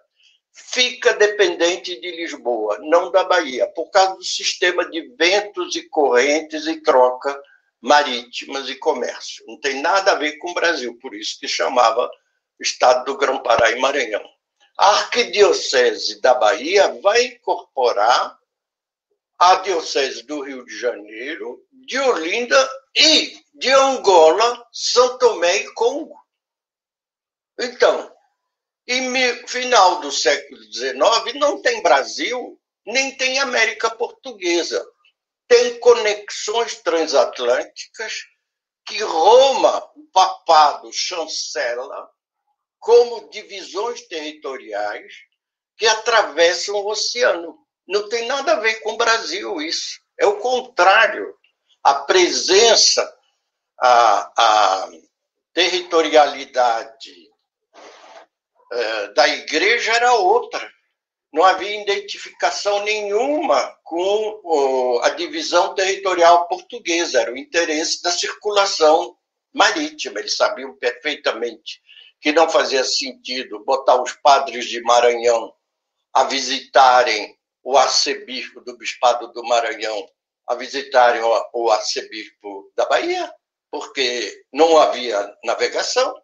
fica dependente de Lisboa, não da Bahia, por causa do sistema de ventos e correntes e troca marítimas e comércio. Não tem nada a ver com o Brasil, por isso que chamava Estado do Grão-Pará e Maranhão. A Arquidiocese da Bahia vai incorporar a Diocese do Rio de Janeiro, de Olinda e de Angola, São Tomé e Congo. Então, em final do século XIX, não tem Brasil, nem tem América Portuguesa. Tem conexões transatlânticas que Roma, o papado, chancela como divisões territoriais que atravessam o oceano. Não tem nada a ver com o Brasil isso. É o contrário. A presença, a, a territorialidade é, da igreja era outra. Não havia identificação nenhuma com a divisão territorial portuguesa, era o interesse da circulação marítima. Eles sabiam perfeitamente que não fazia sentido botar os padres de Maranhão a visitarem o arcebispo do Bispado do Maranhão, a visitarem o arcebispo da Bahia, porque não havia navegação.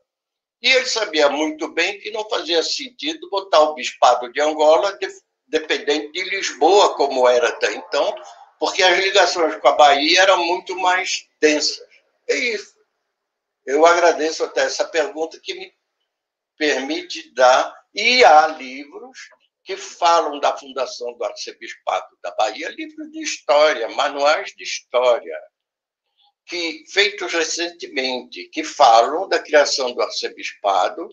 E ele sabia muito bem que não fazia sentido botar o Bispado de Angola dependente de Lisboa, como era até então, porque as ligações com a Bahia eram muito mais densas. É isso. Eu agradeço até essa pergunta que me permite dar, e há livros que falam da fundação do arcebispado da Bahia, livros de história, manuais de história, que feitos recentemente, que falam da criação do arcebispado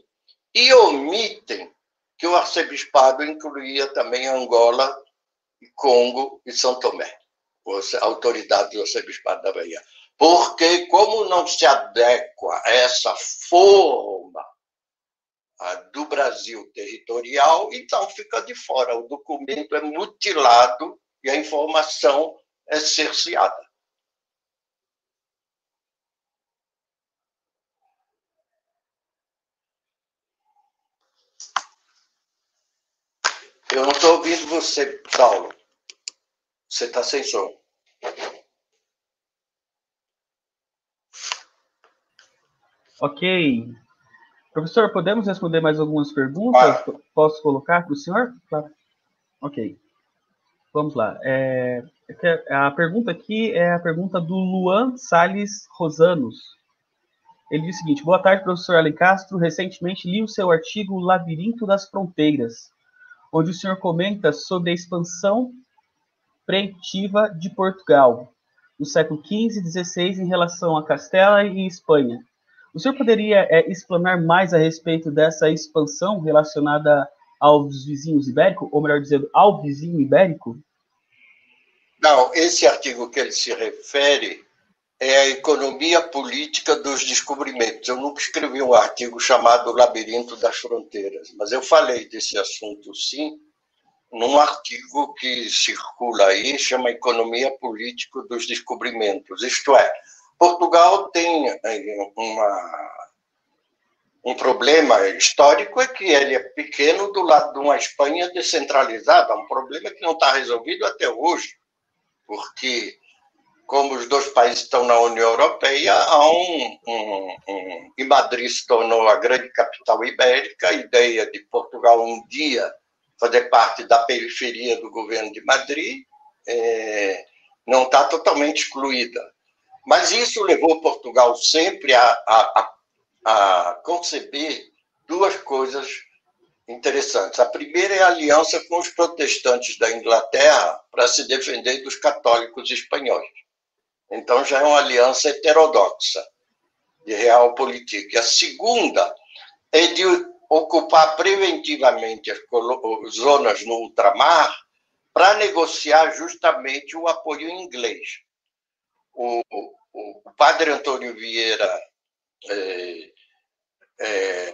e omitem que o arcebispado incluía também Angola, Congo e São Tomé, a autoridade do arcebispado da Bahia. Porque, como não se adequa a essa forma do Brasil territorial, então fica de fora. O documento é mutilado e a informação é cerceada. Eu não estou ouvindo você, Saulo. Você está sem som. Ok. Professor, podemos responder mais algumas perguntas? Claro. Posso colocar para o senhor? Claro. Ok. Vamos lá. É, a pergunta aqui é a pergunta do Luan Sales Rosanos. Ele diz o seguinte: Boa tarde, professor Alencastro. Recentemente li o seu artigo Labirinto das Fronteiras, onde o senhor comenta sobre a expansão preemptiva de Portugal no século XV e XVI em relação a Castela e Espanha. O senhor poderia é, explanar mais a respeito dessa expansão relacionada aos vizinhos ibéricos, ou melhor dizendo, ao vizinho ibérico? Não, esse artigo que ele se refere é a economia política dos descobrimentos. Eu nunca escrevi um artigo chamado Labirinto das Fronteiras, mas eu falei desse assunto sim num artigo que circula aí, chama Economia Política dos Descobrimentos. Isto é, Portugal tem eh, uma, um problema histórico é que ele é pequeno do lado de uma Espanha descentralizada, um problema que não está resolvido até hoje, porque como os dois países estão na União Europeia, há um, um, um e Madrid se tornou a grande capital ibérica, a ideia de Portugal um dia fazer parte da periferia do governo de Madrid é, não está totalmente excluída. Mas isso levou Portugal sempre a, a, a, a conceber duas coisas interessantes. A primeira é a aliança com os protestantes da Inglaterra para se defender dos católicos espanhóis. Então já é uma aliança heterodoxa de realpolitik. A segunda é de ocupar preventivamente as zonas no ultramar para negociar justamente o apoio inglês o, o, padre Antônio Vieira é, é,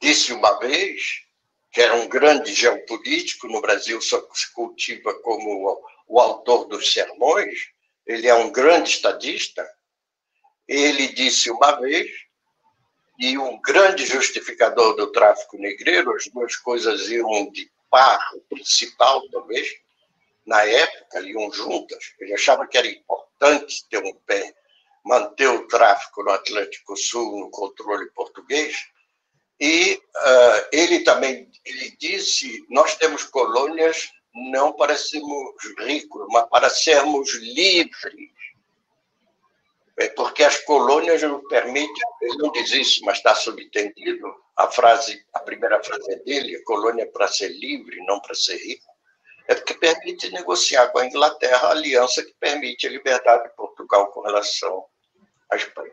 disse uma vez que era um grande geopolítico, no Brasil só se cultiva como o, o autor dos sermões, ele é um grande estadista. Ele disse uma vez e um grande justificador do tráfico negreiro, as duas coisas iam de par, o principal, talvez, na época, iam juntas. Ele achava que era importante ter um pé, manter o tráfico no Atlântico Sul no controle português. E uh, ele também ele disse: nós temos colônias não para sermos ricos, mas para sermos livres. É porque as colônias nos permitem, ele não diz isso, mas está subentendido, a frase, a primeira frase dele, a colônia é para ser livre, não para ser rico, é porque permite negociar com a Inglaterra a aliança que permite a liberdade de Portugal com relação à Espanha.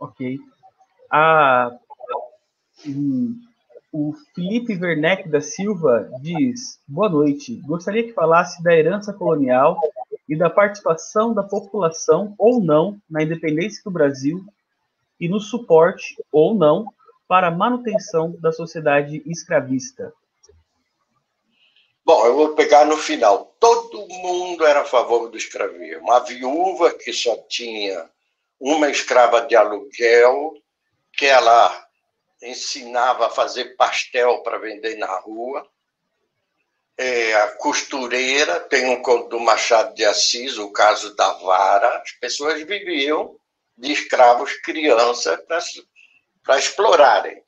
Ok. A, o Felipe Werneck da Silva diz: Boa noite. Gostaria que falasse da herança colonial e da participação da população ou não na independência do Brasil e no suporte ou não para a manutenção da sociedade escravista. Bom, eu vou pegar no final. Todo mundo era a favor do escravismo. Uma viúva que só tinha uma escrava de aluguel, que ela ensinava a fazer pastel para vender na rua. É, a costureira, tem um conto do Machado de Assis, o caso da vara. As pessoas viviam de escravos crianças para explorarem.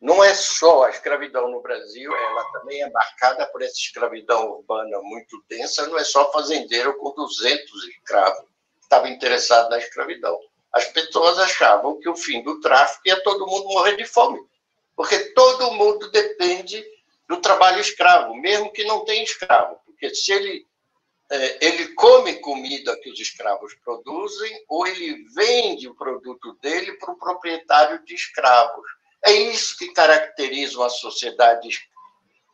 Não é só a escravidão no Brasil, ela também é marcada por essa escravidão urbana muito densa, não é só fazendeiro com 200 escravos que estava interessado na escravidão as pessoas achavam que o fim do tráfico ia todo mundo morrer de fome, porque todo mundo depende do trabalho escravo, mesmo que não tenha escravo, porque se ele é, ele come comida que os escravos produzem ou ele vende o produto dele para o proprietário de escravos. É isso que caracteriza uma sociedade,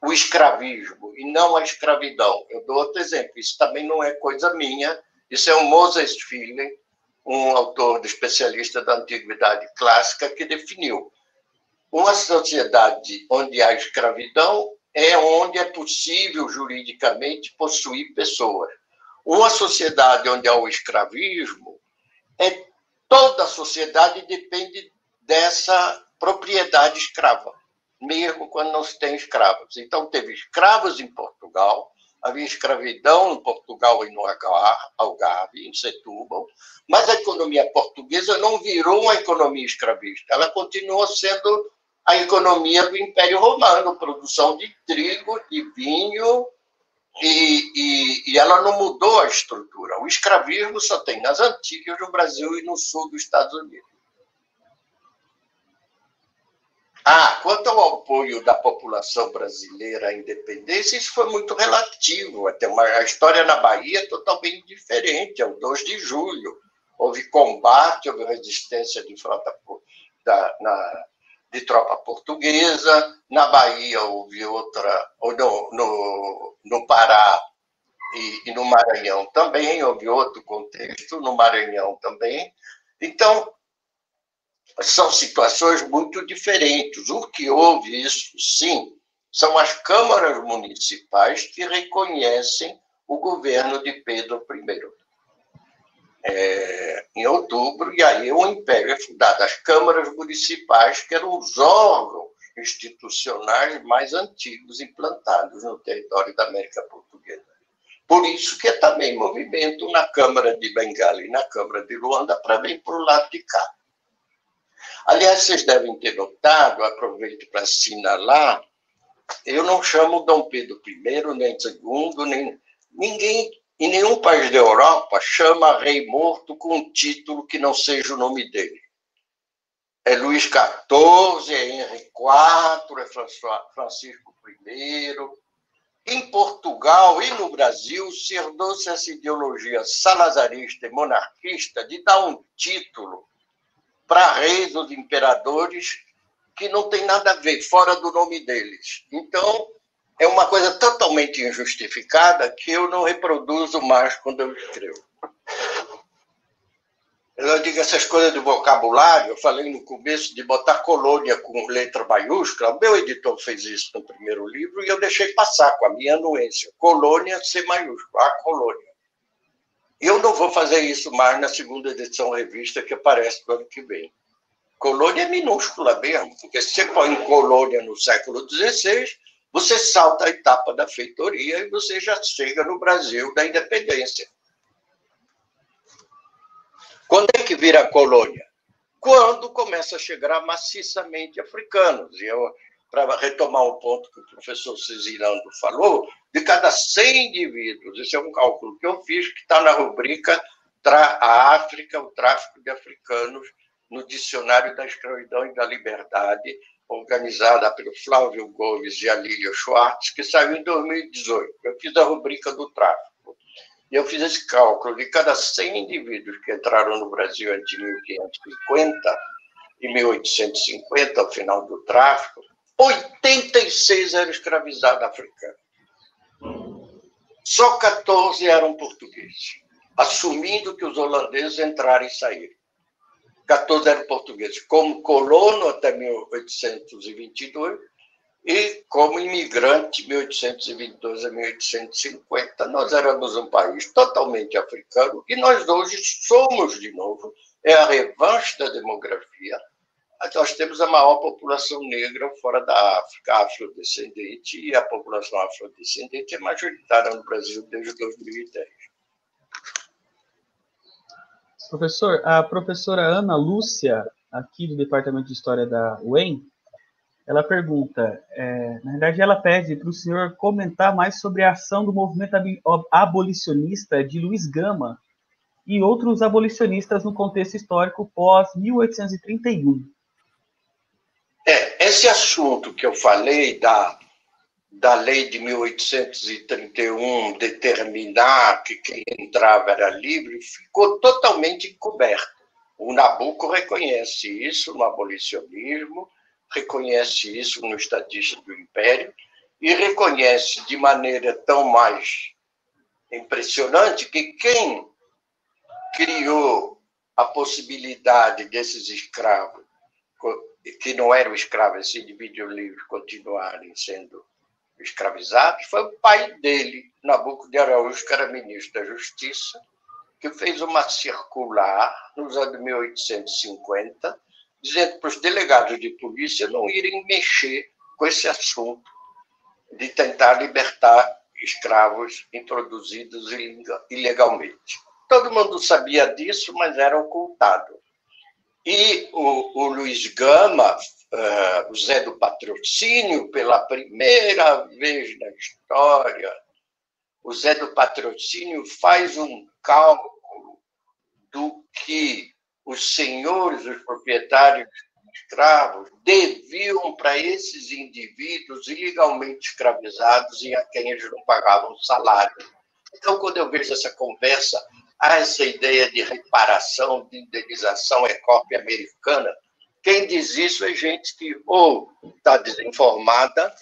o escravismo, e não a escravidão. Eu dou outro exemplo, isso também não é coisa minha, isso é um Moses Feeling, um autor especialista da antiguidade clássica que definiu uma sociedade onde há escravidão é onde é possível juridicamente possuir pessoas. Uma sociedade onde há o escravismo é toda a sociedade depende dessa propriedade escrava, mesmo quando não se tem escravos. Então teve escravos em Portugal, havia escravidão em Portugal e no Algarve, em Setúbal, mas a economia portuguesa não virou uma economia escravista, ela continuou sendo a economia do Império Romano, produção de trigo, de vinho, e, e, e, ela não mudou a estrutura. O escravismo só tem nas Antilhas, no Brasil e no sul dos Estados Unidos. Ah, quanto ao apoio da população brasileira à independência, isso foi muito relativo. Até uma, a história na Bahia é totalmente diferente. É o 2 de julho. Houve combate, houve resistência de frota da, na, de tropa portuguesa. Na Bahia houve outra, ou no, no, no Pará e, e no Maranhão também houve outro contexto, no Maranhão também. Então, são situações muito diferentes. O que houve isso, sim, são as câmaras municipais que reconhecem o governo de Pedro I. É, em outubro, e aí o Império é fundado. As câmaras municipais, que eram os órgãos institucionais mais antigos implantados no território da América Portuguesa. Por isso que é também movimento na Câmara de Bengala e na Câmara de Luanda para vir para o lado de cá. Aliás, vocês devem ter notado, aproveito para assinalar, eu não chamo Dom Pedro I, nem II, nem ninguém em nenhum país da Europa chama rei morto com um título que não seja o nome dele. É Luís XIV, é Henrique IV, é Francisco I. Em Portugal e no Brasil se herdou-se essa ideologia salazarista e monarquista de dar um título para reis ou imperadores que não tem nada a ver, fora do nome deles. Então, é uma coisa totalmente injustificada que eu não reproduzo mais quando eu escrevo. Eu digo essas coisas de vocabulário, eu falei no começo de botar colônia com letra maiúscula, meu editor fez isso no primeiro livro e eu deixei passar com a minha anuência. Colônia C maiúscula, a colônia. Eu não vou fazer isso mais na segunda edição revista que aparece no ano que vem. Colônia é minúscula mesmo, porque se você põe colônia no século XVI, você salta a etapa da feitoria e você já chega no Brasil da independência. Quando é que vira colônia? Quando começa a chegar maciçamente africanos. E eu, para retomar o ponto que o professor Cezinando falou, de cada 100 indivíduos, esse é um cálculo que eu fiz, que está na rubrica a África, o tráfico de africanos, no Dicionário da Escravidão e da Liberdade, organizada pelo Flávio Gomes e a Lília Schwartz, que saiu em 2018. Eu fiz a rubrica do tráfico. E eu fiz esse cálculo de cada 100 indivíduos que entraram no Brasil entre 1550 e 1850, ao final do tráfico, 86 eram escravizados africanos. Só 14 eram portugueses, assumindo que os holandeses entraram e saíram. 14 eram portugueses como colono até 1822 e como imigrante 1822 a 1850. Nós éramos um país totalmente africano e nós hoje somos de novo. É a revanche da demografia. Nós temos a maior população negra fora da África, afrodescendente, e a população afrodescendente é majoritária no Brasil desde 2010. Professor, a professora Ana Lúcia, aqui do Departamento de História da UEM, ela pergunta, é, na verdade ela pede para o senhor comentar mais sobre a ação do movimento abolicionista de Luiz Gama e outros abolicionistas no contexto histórico pós-1831. É, esse assunto que eu falei da da lei de 1831 determinar que quem entrava era livre, ficou totalmente encoberto. O Nabucco reconhece isso no abolicionismo, reconhece isso no estadista do Império, e reconhece de maneira tão mais impressionante que quem criou a possibilidade desses escravos, que não eram escravos, esse indivíduo livre, continuarem sendo escravizados foi o pai dele, Nabucco de Araújo, que era ministro da Justiça, que fez uma circular nos anos 1850, dizendo para os delegados de polícia não irem mexer com esse assunto de tentar libertar escravos introduzidos ilegalmente. Todo mundo sabia disso, mas era ocultado. E o, o Luiz Gama uh, o Zé do Patrocínio, pela primeira vez na história, o Zé do Patrocínio faz um cálculo do que os senhores, os proprietários escravos, deviam para esses indivíduos ilegalmente escravizados e a quem eles não pagavam salário. Então, quando eu vejo essa conversa, há essa ideia de reparação, de indenização é cópia americana, quem diz isso é gente que ou está desinformada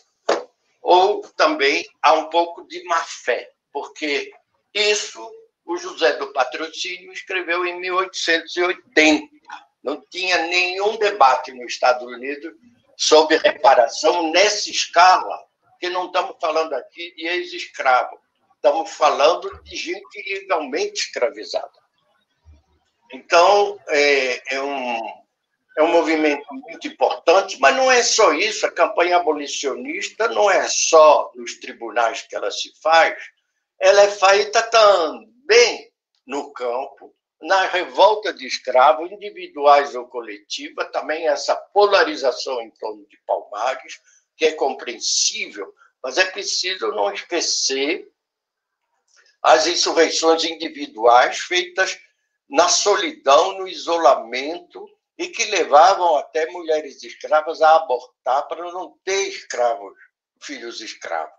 ou também há um pouco de má fé, porque isso o José do Patrocínio escreveu em 1880. Não tinha nenhum debate nos Estados Unidos sobre reparação nessa escala, que não estamos falando aqui de ex-escravo, estamos falando de gente ilegalmente escravizada. Então, é, é um, é um movimento muito importante, mas não é só isso. A campanha abolicionista não é só nos tribunais que ela se faz, ela é feita também no campo, na revolta de escravos, individuais ou coletiva, também essa polarização em torno de Palmares, que é compreensível, mas é preciso não esquecer as insurreições individuais feitas na solidão, no isolamento, e que levavam até mulheres escravas a abortar para não ter escravos, filhos escravos.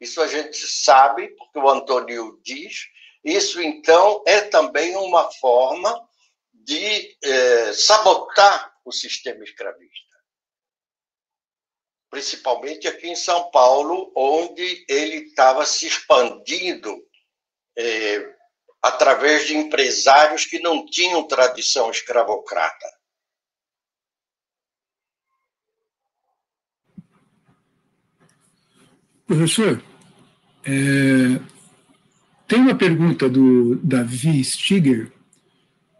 Isso a gente sabe, porque o Antônio diz. Isso, então, é também uma forma de eh, sabotar o sistema escravista. Principalmente aqui em São Paulo, onde ele estava se expandindo eh, através de empresários que não tinham tradição escravocrata. Professor, é, tem uma pergunta do Davi Stiger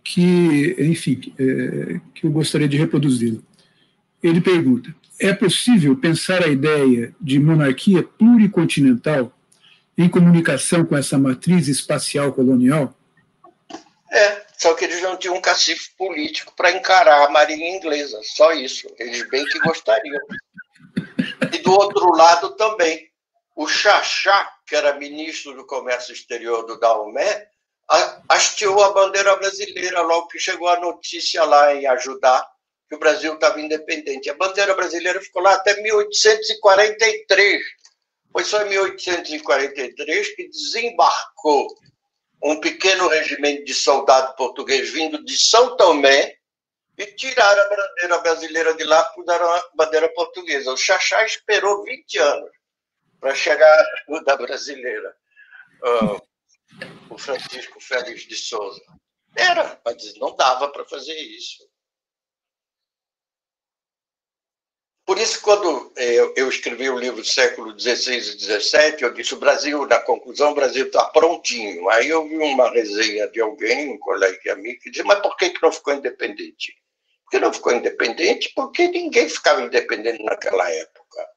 que, enfim, é, que eu gostaria de reproduzir. Ele pergunta: é possível pensar a ideia de monarquia pluricontinental em comunicação com essa matriz espacial colonial? É, só que eles não tinham um cacife político para encarar a marinha inglesa, só isso. Eles bem que gostariam. E do outro lado também, o Xaxá, que era ministro do Comércio Exterior do Daomé, hasteou a bandeira brasileira logo que chegou a notícia lá em ajudar que o Brasil estava independente. A bandeira brasileira ficou lá até 1843. Foi só em 1843 que desembarcou um pequeno regimento de soldado português vindo de São Tomé e tiraram a bandeira brasileira de lá e puseram a bandeira portuguesa. O Xaxá esperou 20 anos para chegar à ajuda brasileira. Uh, o Francisco Félix de Souza. Era, mas não dava para fazer isso. Por isso, quando é, eu escrevi o livro do século XVI e XVII, eu disse: o Brasil, na conclusão, o Brasil está prontinho. Aí eu vi uma resenha de alguém, um colega amigo, que disse: mas por que, que não ficou independente? Porque não ficou independente porque ninguém ficava independente naquela época.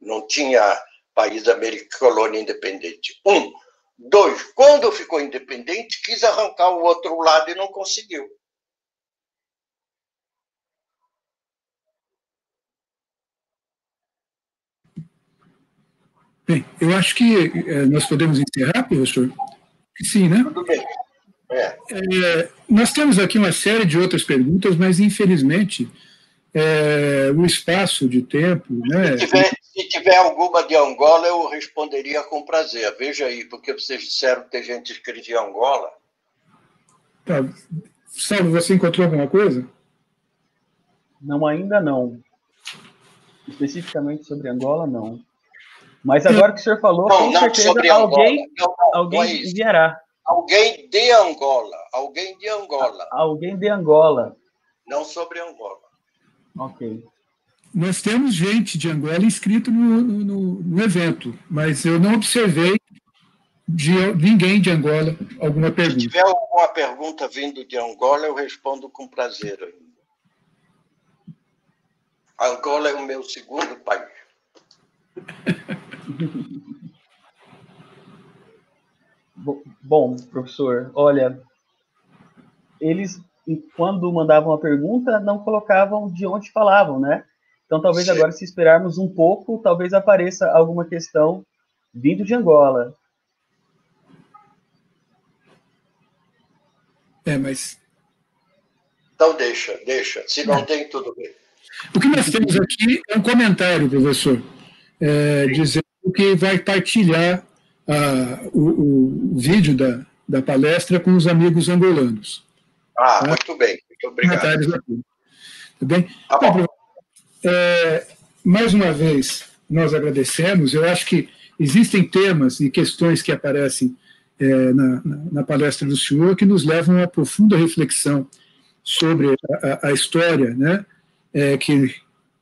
Não tinha país americano colônia independente. Um. Dois. Quando ficou independente, quis arrancar o outro lado e não conseguiu. Bem, eu acho que é, nós podemos encerrar, professor? Sim, né? Tudo bem. É. É, nós temos aqui uma série de outras perguntas, mas infelizmente é, o espaço de tempo. Né? Se, tiver, se tiver alguma de Angola, eu responderia com prazer. Veja aí, porque vocês disseram que tem gente inscrita em Angola. Tá. Salvo, você encontrou alguma coisa? Não, ainda não. Especificamente sobre Angola, não. Mas agora que o senhor falou, não, com não certeza alguém, não, alguém enviará. Alguém de Angola. Alguém de Angola. Alguém de Angola. Não sobre Angola. Ok. Nós temos gente de Angola inscrito no, no, no evento, mas eu não observei de ninguém de Angola alguma pergunta. Se tiver alguma pergunta vindo de Angola, eu respondo com prazer. Angola é o meu segundo país. *laughs* Bom, professor, olha, eles, quando mandavam a pergunta, não colocavam de onde falavam, né? Então, talvez Sim. agora, se esperarmos um pouco, talvez apareça alguma questão vindo de Angola. É, mas. Então, deixa, deixa. Se não é. tem, tudo bem. O que nós temos aqui é um comentário, professor, é, dizendo que vai partilhar ah, o, o, vídeo da, da palestra com os amigos angolanos. Ah, tá? muito bem, muito obrigado. Tá bem? Tá então, é, mais uma vez, nós agradecemos. Eu acho que existem temas e questões que aparecem é, na, na, na, palestra do senhor que nos levam a profunda reflexão sobre a, a história né, é, que,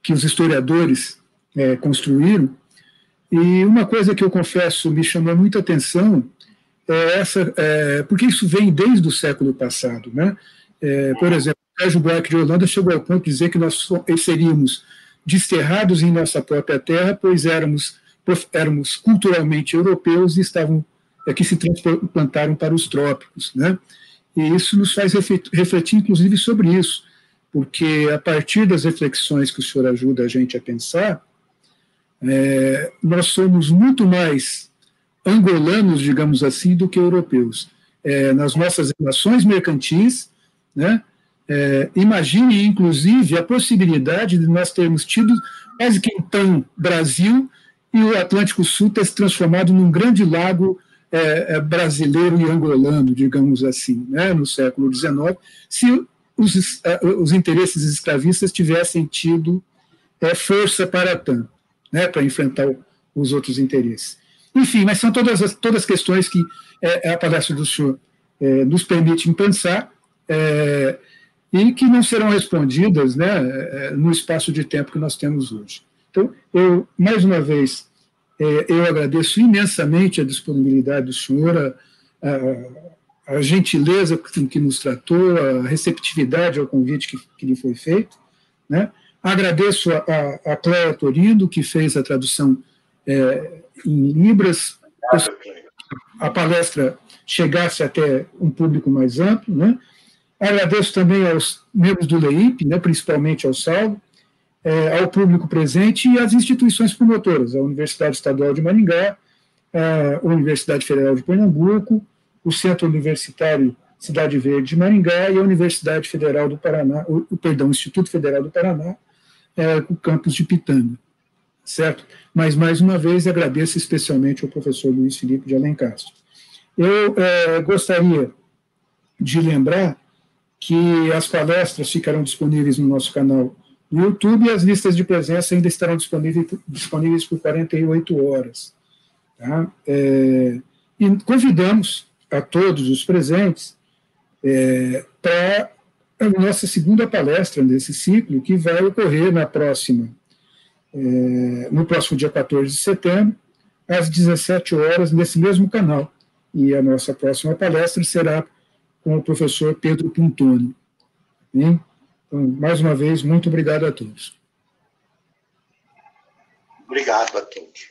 que os historiadores é, construíram e uma coisa que eu confesso me chamou muita atenção é essa, é, porque isso vem desde o século passado. Né? É, por exemplo, Sérgio Buarque de Holanda chegou ao ponto de dizer que nós seríamos desterrados em nossa própria terra, pois éramos, éramos culturalmente europeus e estavam é, que se transplantaram para os trópicos. Né? E isso nos faz refletir, inclusive, sobre isso, porque a partir das reflexões que o senhor ajuda a gente a pensar, é, nós somos muito mais angolanos, digamos assim, do que europeus. É, nas nossas relações mercantis, né, é, imagine, inclusive, a possibilidade de nós termos tido quase que então Brasil e o Atlântico Sul ter se transformado num grande lago é, é brasileiro e angolano, digamos assim, né, no século XIX, se os, é, os interesses escravistas tivessem tido é, força para tanto né, para enfrentar os outros interesses. Enfim, mas são todas as todas questões que é, a palestra do senhor é, nos permite pensar é, e que não serão respondidas né, é, no espaço de tempo que nós temos hoje. Então, eu, mais uma vez, é, eu agradeço imensamente a disponibilidade do senhor, a, a, a gentileza com que nos tratou, a receptividade ao convite que, que lhe foi feito. Né? Agradeço a, a, Cléia Torino, que fez a tradução é, em Libras, a palestra chegasse até um público mais amplo. Né? Agradeço também aos membros do LEIP, né, principalmente ao Salvo, é, ao público presente e às instituições promotoras, a Universidade Estadual de Maringá, a Universidade Federal de Pernambuco, o Centro Universitário Cidade Verde de Maringá e a Universidade Federal do Paraná, o, perdão, o Instituto Federal do Paraná, é, o campus de Pitanga, certo? Mas, mais uma vez, agradeço especialmente ao professor Luiz Felipe de Alencastro. Eu é, gostaria de lembrar que as palestras ficarão disponíveis no nosso canal no YouTube e as listas de presença ainda estarão disponíveis, disponíveis por 48 horas. Tá? É, e convidamos a todos os presentes é, para a nossa segunda palestra nesse ciclo, que vai ocorrer na próxima, é, no próximo dia 14 de setembro, às 17 horas, nesse mesmo canal. E a nossa próxima palestra será com o professor Pedro Puntoni. Então, mais uma vez, muito obrigado a todos. Obrigado a todos.